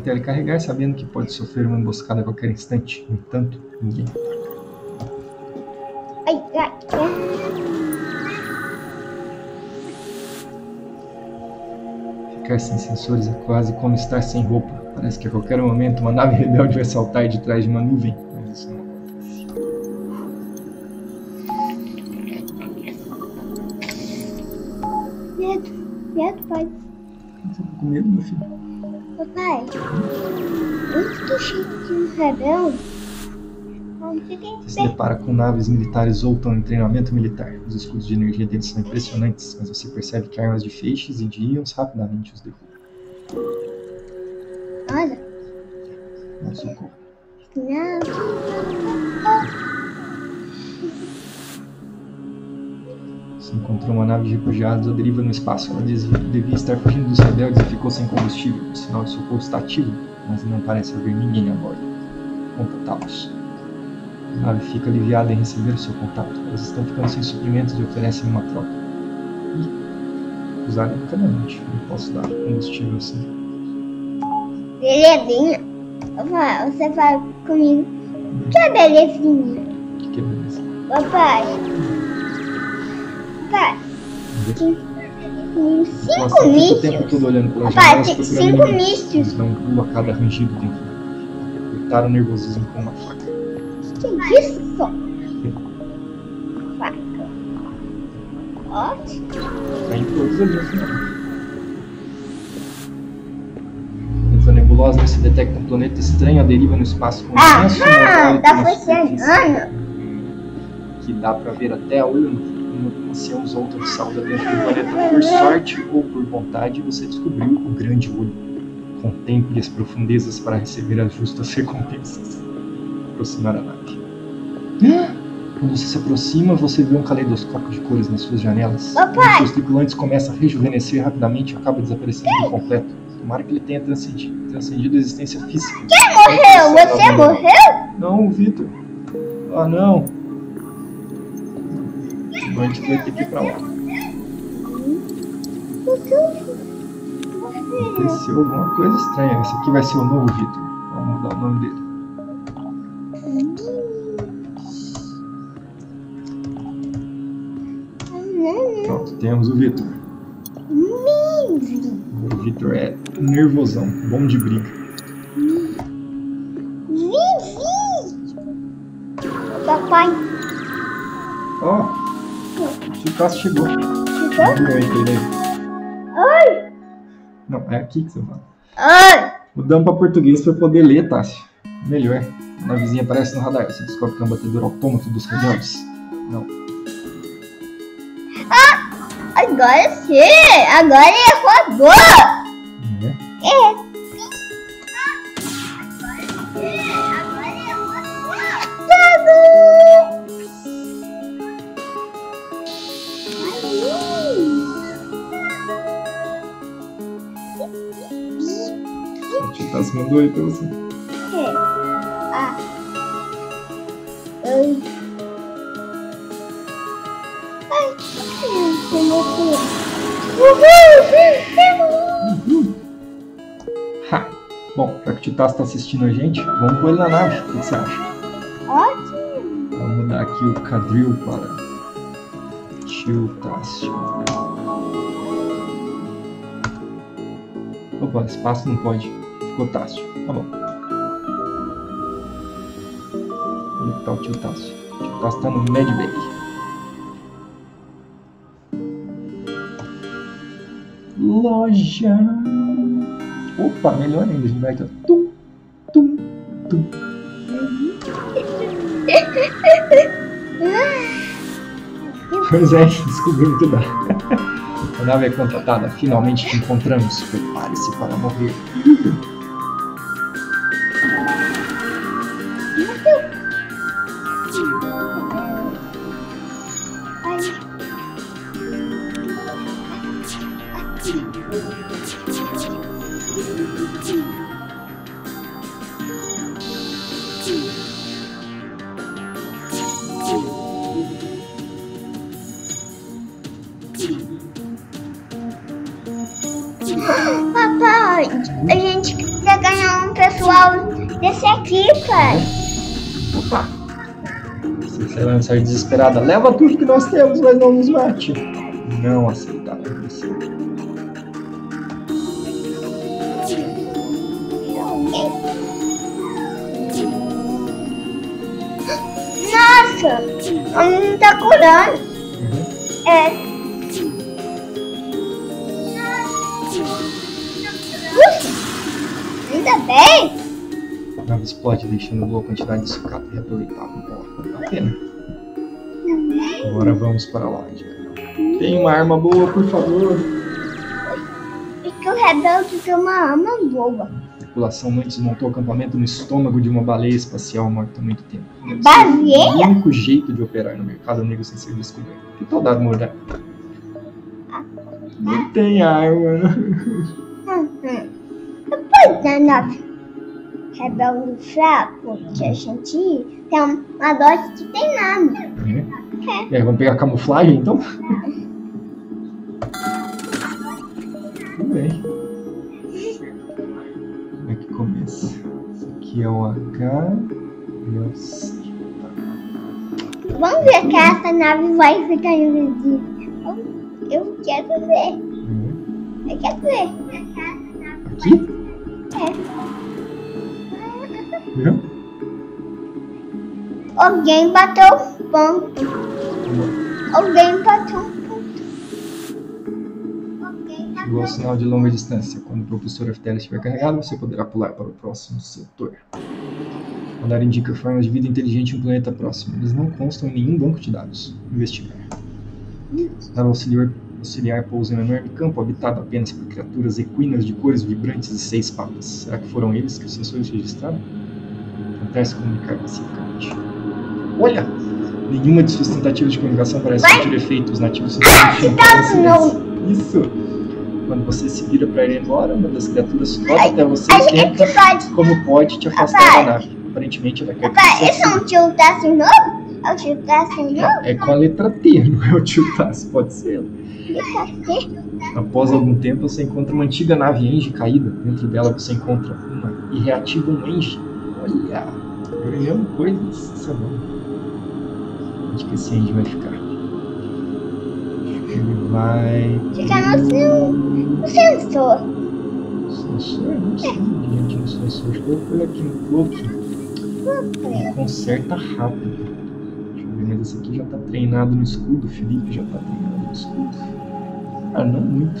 O propulsor FTL carregar, sabendo que pode sofrer uma emboscada a qualquer instante. No entanto, ninguém. Ai, ai, ai. Ficar sem sensores é quase como estar sem roupa. Parece que a qualquer momento uma nave rebelde vai saltar de trás de uma nuvem. Mas isso não acontece. Medo. Medo, pai. Você tá com medo, meu filho? Papai. Antes do de um rebelde. Se depara com naves militares ou estão em treinamento militar. Os escudos de energia deles são impressionantes, mas você percebe que armas de feixes e de íons rapidamente os derrubam. Olha. Não socorro. Não. Encontrou uma nave de refugiados à deriva no espaço. Ela devia estar fugindo dos rebeldes e ficou sem combustível. O sinal de socorro está ativo, mas não parece haver ninguém a bordo. Contatá-los. A nave fica aliviada em receber o seu contato. Elas estão ficando sem suprimentos e oferecem uma troca. Ih, usar incaminhante. Não posso dar combustível assim. Belezinha. Papai, você vai comigo. Que é belezinha? Que que é beleza? Papai. Tem tem Nossa, cinco fica o tempo mísseis. todo olhando janelas tem procurando cinco mísseis. Eles dão um pulo a cada rangido dentro. Apertaram o nervosismo com uma faca. Que é isso? Faca. Ótimo. Tá em todos no final. Dentro da nebulosa você detecta um planeta estranho à deriva no espaço com um Ah, imenso ah, tá funcionando. que dá pra ver até a olho nu. Uma anciãos outra salda dentro do planeta. Por sorte ou por vontade, você descobriu o grande olho. Contemple as profundezas para receber as justas recompensas. Aproximar a nave. Quando você se aproxima, você vê um caleidoscópio de cores nas suas janelas. Papai! Um dos tripulantes começa a rejuvenescer rapidamente e acaba desaparecendo por completo. Tomara que ele tenha transcendido, transcendido a existência física. Quem Morreu? Você morreu? Não, o Vitor. Ah, não. Então a gente vai ter que ir pra lá. Aconteceu alguma coisa estranha. Esse aqui vai ser o novo Vitor. Vamos mudar o nome dele. Pronto, temos o Vitor. O Vitor é nervosão, bom de briga. Chicasso chegou. Ele aí. Oi. Não, é aqui que você fala. Oi. Mudamos para português para poder ler, Tássio. Melhor. Na vizinha aparece no radar. Você descobre que é um batedor autômato dos rebeldes. Não. Agora sim. Agora é robô. Não é? É. Alice mandou aí pra você. É. Ah. Ai. Ai. Uhul! Uhul! Ha! Bom, já que o Titás tá assistindo a gente, vamos com ele na nave. O que você acha? Ótimo! Vamos mudar aqui o quadril para tio Tássio. Opa, espaço não pode. Ficou Tássio. Tá bom. Onde tá o Tio Tássio? O Tio Tássio tá no Medbay. Loja. Opa, melhor ainda. A gente vai. Tum, tum, tum. Pois é, descobrimos que dá. A nave é contratada. Finalmente te encontramos. Prepare-se para morrer. Desesperada. Leva tudo que nós temos, mas não nos mate. Não aceitar permissão. Nossa, não tá curando. Uhum. É. Ainda bem. A nave explode, deixando boa quantidade de sucata reaproveitável. Pena. Agora vamos para a loja. Tem uma arma boa, por favor. E que o rebelde tem uma arma boa. A tripulação não desmontou o acampamento no estômago de uma baleia espacial morta há muito tempo. Baleia? O único jeito de operar no mercado negro sem ser descoberto. Que tal dar uma olhada? Não tem arma. Depois da nave rebelde fraco, que a gente tem uma loja que tem nada. É. É, vamos pegar camuflagem então? Tudo bem. Como é que começa? Esse aqui é o H e é o C. Vamos ver que essa nave vai ficar invisível. Eu quero ver. Hum. Eu quero ver. Aqui? É. Viu? Alguém bateu ponto. Alguém bateu um ponto. Alguém tá o sinal de longa distância. Quando o propulsor FTL estiver carregado, você poderá pular para o próximo setor. O radar indica formas de vida inteligente em um planeta próximo. Eles não constam em nenhum banco de dados. Investigar. Nave auxiliar, auxiliar pousa em um enorme campo habitado apenas por criaturas equinas de cores vibrantes e seis patas. Será que foram eles que os sensores registraram? Tente comunicar pacificamente. Olha! Nenhuma de suas tentativas de comunicação parece surtir efeito. Os nativos se silêncio. Isso! Quando você se vira para ir embora, uma das criaturas flota até você e tenta, pode. como pode, te afastar Papai. da nave. Aparentemente ela quer que Papai, você esse é um tio tá assim novo? É o tio tá assim novo? É com a letra T, não é o tiltas, pode ser. Isso aqui. Após algum tempo, você encontra uma antiga nave Enge caída. Dentro dela você encontra uma e reativa um Enge. Olha, ganhamos coisas. Isso é Onde que esse Enge vai ficar? Ele vai. Fica no seu no sensor. Sensor? Não sei. Diante do sensor. Acho que eu vou pôr aqui no. Ele conserta rápido. Deixa eu ver, mas esse aqui já tá treinado no escudo. O Felipe já tá treinado no escudo. Ah, não muito.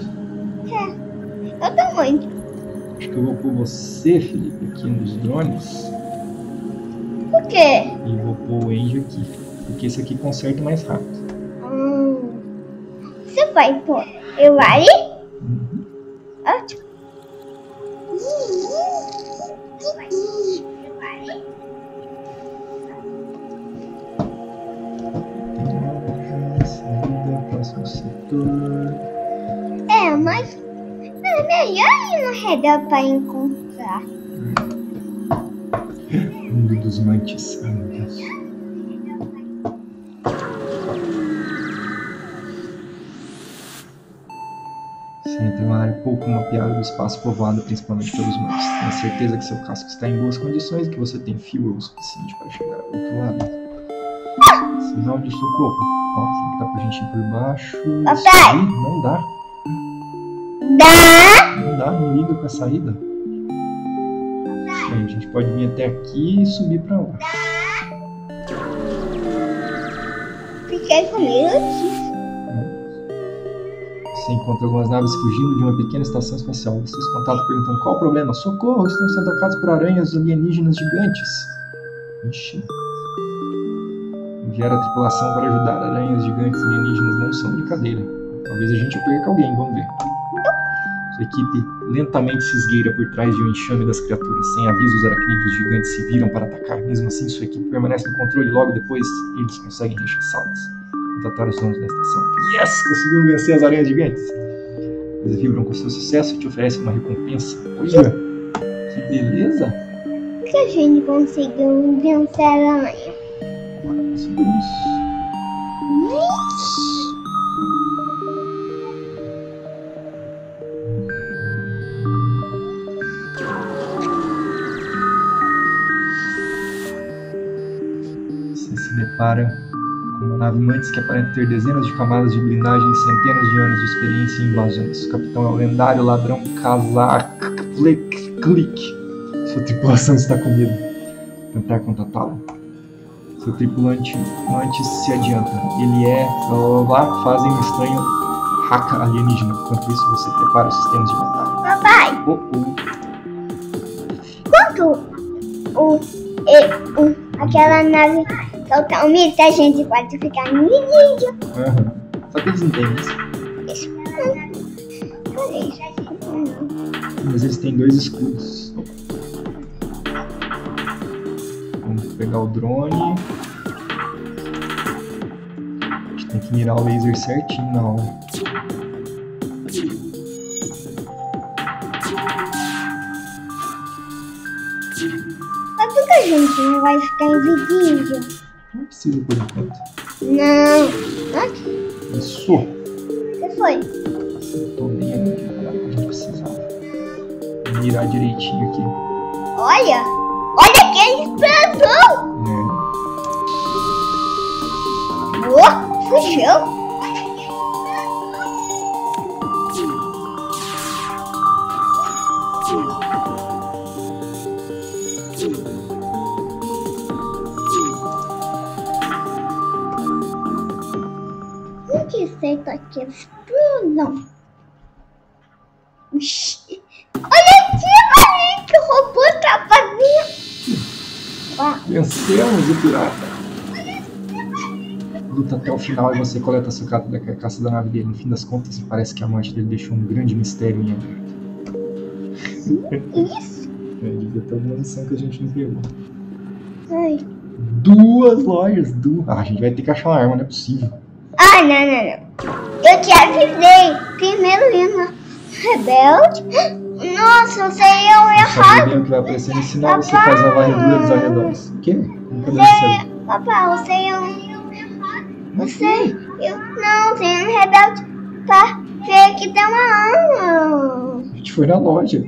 Eu tô muito. Acho que eu vou pôr você, Felipe, aqui nos drones. Por quê? E vou pôr o Ange aqui. Porque esse aqui conserta mais rápido. Hum. Você vai pôr eu aí? Uhum. Ótimo. É, mas é melhor ir no redor pra encontrar. Mundo dos mantes. Ai, em uma pouco mapeada do espaço povoado principalmente pelos humanos. Tenha certeza que seu casco está em boas condições e que você tem fuel o suficiente para chegar ao outro lado. Sinal de socorro. Ó, será que dá pra gente ir por baixo? Papai! Subir? Não dá. Dá! Não dá, não liga com a saída. Bem, a gente pode vir até aqui e subir pra lá. Fiquei com medo. Você encontra algumas naves fugindo de uma pequena estação espacial. Vocês contatam perguntando qual o problema. Socorro, estão sendo atacados por aranhas alienígenas gigantes. Ixi. Enviar a tripulação para ajudar. Aranhas gigantes alienígenas não são brincadeira. Talvez a gente perca alguém, vamos ver. Sua equipe lentamente se esgueira por trás de um enxame das criaturas. Sem aviso, os aracnídeos gigantes se viram para atacar. Mesmo assim, sua equipe permanece no controle e logo depois eles conseguem rechaçá-las. Contatar os donos da estação. Yes! Conseguimos vencer as aranhas gigantes. Eles vibram com seu sucesso e te oferecem uma recompensa. Olha! Que beleza! que a gente conseguiu vencer a aranha? Isso. Você se depara com uma nave Mantis que aparenta ter dezenas de camadas de blindagem e centenas de anos de experiência em invasões. O capitão é o lendário ladrão Kazak Click. Sua tripulação está com medo. Tentar contatá-lo. Seu tripulante Mantis se adianta. Ele é. Blá, fazem um estranho hack alienígena. Enquanto isso, você prepara os sistemas de batalha. Papai, Oh, oh. quando o, e, o, aquela nave um míssil, a gente pode ficar no vídeo. Só que eles não têm isso. Mas eles têm dois escudos. Vamos pegar o drone. A gente tem que mirar o laser certinho na hora. Mas por que a gente não vai ficar em vídeo? Não precisa por enquanto. Não. Nossa, Isso! o que foi? Acertou bem ali. Era o que a gente precisava. Mirar direitinho aqui. Olha! Olha aquele explosão! É. Oh, fugiu! Feito aqui? Explosão! Ixi, Olha aqui, Maria, que o robô tá fazendo! Vencemos o pirata! Luta até o final e você coleta a sucata da carcaça da nave dele. No fim das contas, parece que a morte dele deixou um grande mistério em aberto. Isso! É, devia ter alguma missão que a gente não pegou. Ai. Duas lojas, duas. Ah, a gente vai ter que achar uma arma, não é possível. Ah, não, não, não. Eu te avisei. Primeiro hino rebelde. Nossa, você Só errado. que vai aparecer no sinal, você faz a varredura dos arredores. O quê? Você, papai, você ia. Você, eu não, você no rebelde pra ver que tem uma arma. A gente foi na loja.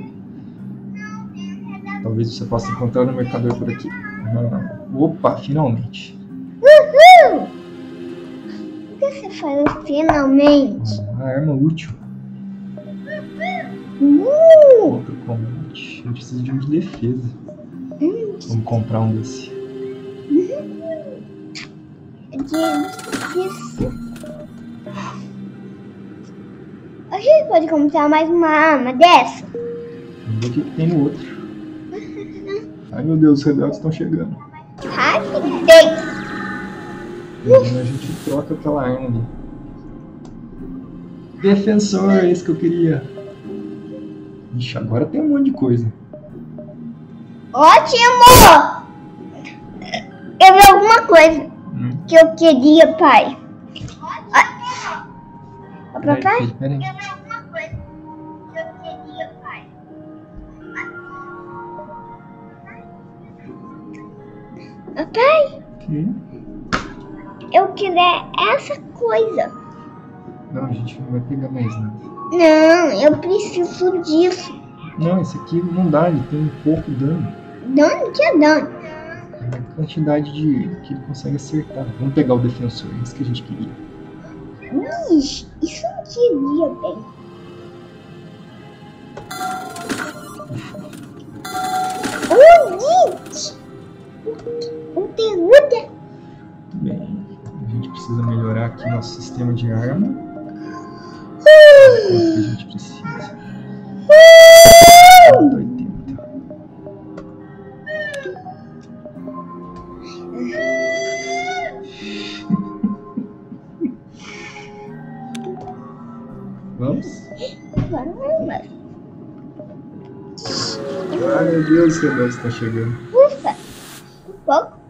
Talvez você possa encontrar no mercador por aqui. Ah, opa, finalmente. Uhul! O que você falou finalmente? Uma arma útil. Uh! Outro combate. A gente precisa de um de defesa. Hum, Vamos comprar um desse. de. A gente pode comprar mais uma arma dessa? Vamos ver o que, que tem no outro. Ai meu Deus, os rebeldes estão chegando. Rapidez! Então a gente troca aquela arma ali. Defensor, é esse que eu queria. Ixi, agora tem um monte de coisa. Ótimo! Eu vi alguma coisa Hum. que eu queria, pai. Ah. Ô, Peraí, papai? peraí. vi alguma coisa que eu queria, pai. Papai, Que? Eu queria essa coisa. Não, a gente não vai pegar mais nada. Não, eu preciso disso. Não, esse aqui não dá, ele tem pouco dano. Dano que é dano. É a quantidade de que ele consegue acertar. Vamos pegar o defensor, é isso que a gente queria. Ixi, isso não queria, bem. O Git! O Peruda! Precisa melhorar aqui nosso sistema de arma. Quanto que a gente precisa? 80. Vamos? Agora vai embora. Ai meu Deus, o Rebelde está chegando. Ufa! Um pouco.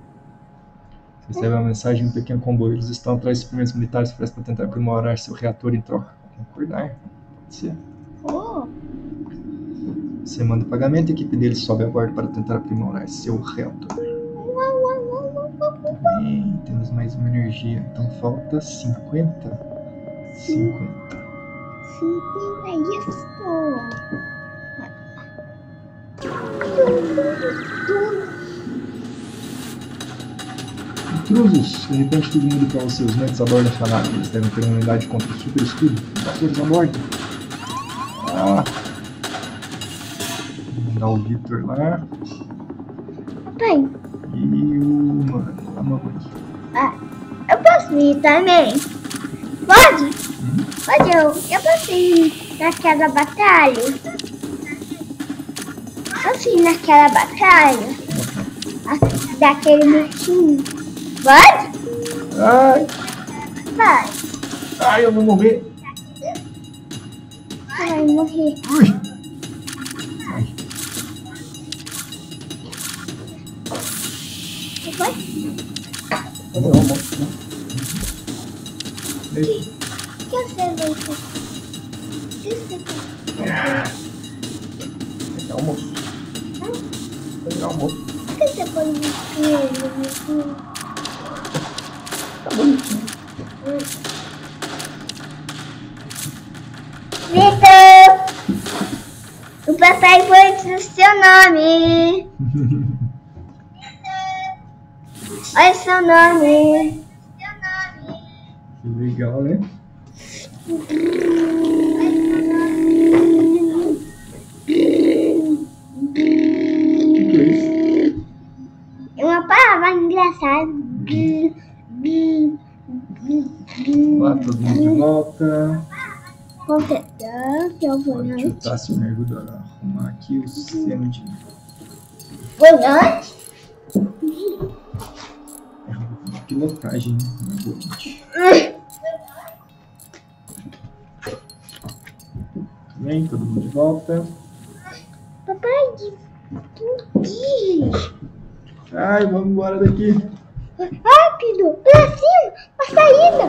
Você recebe uma mensagem um pequeno comboio. Eles estão atrás de suprimentos militares prestes para tentar aprimorar seu reator em troca. Concordar? Pode ser. Oh, Você manda o pagamento e a equipe deles sobe a bordo para tentar aprimorar seu reator. Bem, temos mais uma energia. Então falta 50. 50. sim, é isso. Intrusos, de repente tudo muda para. Os mentes a bordo da nave. Eles devem ter uma unidade contra o super escudo. Invasores a bordo. Ah. Mandar o Victor lá. Papai, E o mano, a mamãe. eu posso ir também? Pode? Pode eu? Eu posso ir naquela batalha? Posso ir naquela batalha? A- Daquele bichinho? Pode? Ai, Vai. ai, eu vou morrer. Vai morrer. Ui. Ai, Vai. cadê o almoço? Ei, O que você vai fazer? O que você vai Cadê o almoço? Cadê o almoço? Por que você põe no Tá bonitinho. Vitor! O papai foi o seu nome. Olha seu nome. Que legal, né? É? É uma palavra engraçada. Lá, todo mundo de volta. Que eu vou Pode chutar seu. Arrumar aqui o sistema de. Boa noite. É pilotagem, né? Volante. Tudo bem, todo mundo de volta. Papai, de diz. Ai, vamos embora daqui. Rápido, pra cima, pra saída.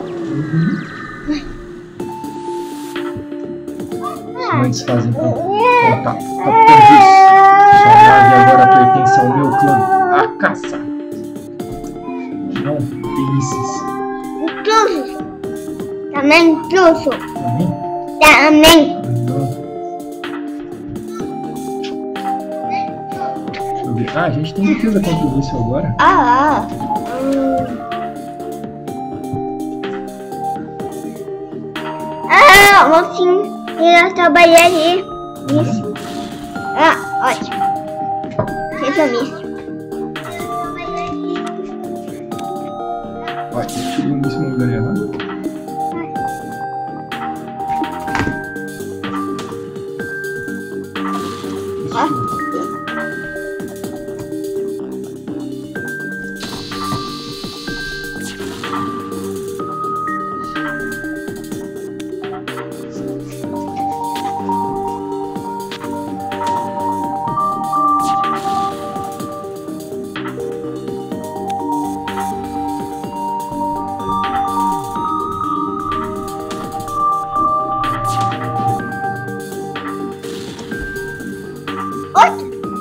Os humanos fazem contato. Capitão Gis, sua nave agora pertence ao meu clã. A caça. Não, delícias. Intruso. Também intruso. Também? Também. Ah, a gente tem defesa contra isso agora. Ah, ah. Ah, mocinho, eu trabalhei ali. Isso. Ah, ótimo. Feita isso.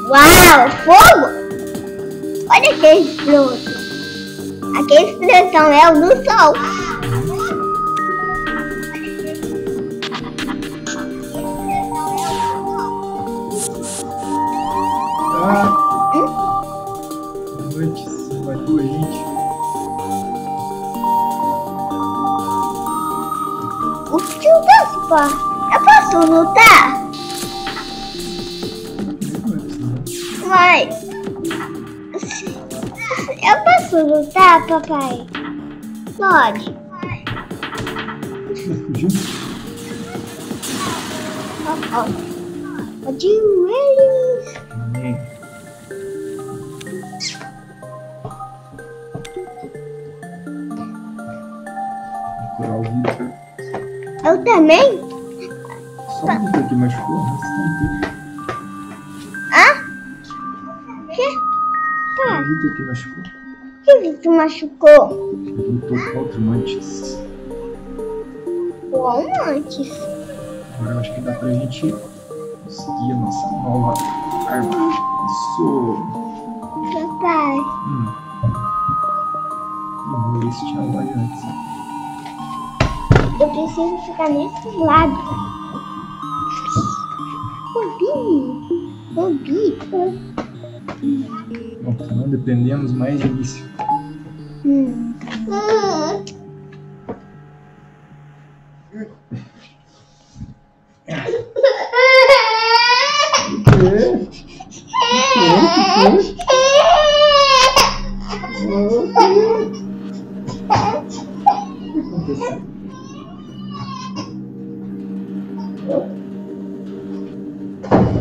Uau, fogo! Olha aquele exploso. Aquela explosão é o do sol. Papai? Pode. Vai fugir? Ó, ó. De joelhos. Amém. Vou curar o Vitor. Eu também? Só o Vitor que machucou, o resto tá machucou? Lutou contra o Mantis. Como antes? Agora eu acho que dá pra gente conseguir a nossa nova arma. Isso! Papai. Hum. Ih, meu esse tinha antes. Eu preciso ficar nesse lado. Rubi. Rubi. Pronto, não dependemos mais de início. Hum.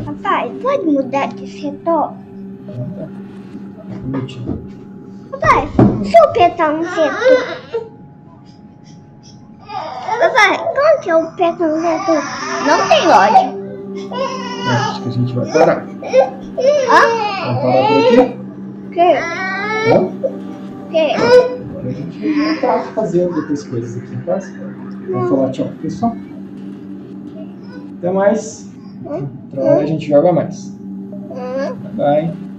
Papai, pode mudar de setor? Bonitinho. Papai, se eu apertar no setor. Papai, quando que eu aperto no setor? Não tem. É, acho que a gente vai parar. Hã? Vamos parar por aqui? Que? Hã? Que? A gente vai voltar fazendo outras coisas aqui em casa. Vamos falar tchau pro pessoal. Até mais. Outra hora a gente joga mais. Bye bye.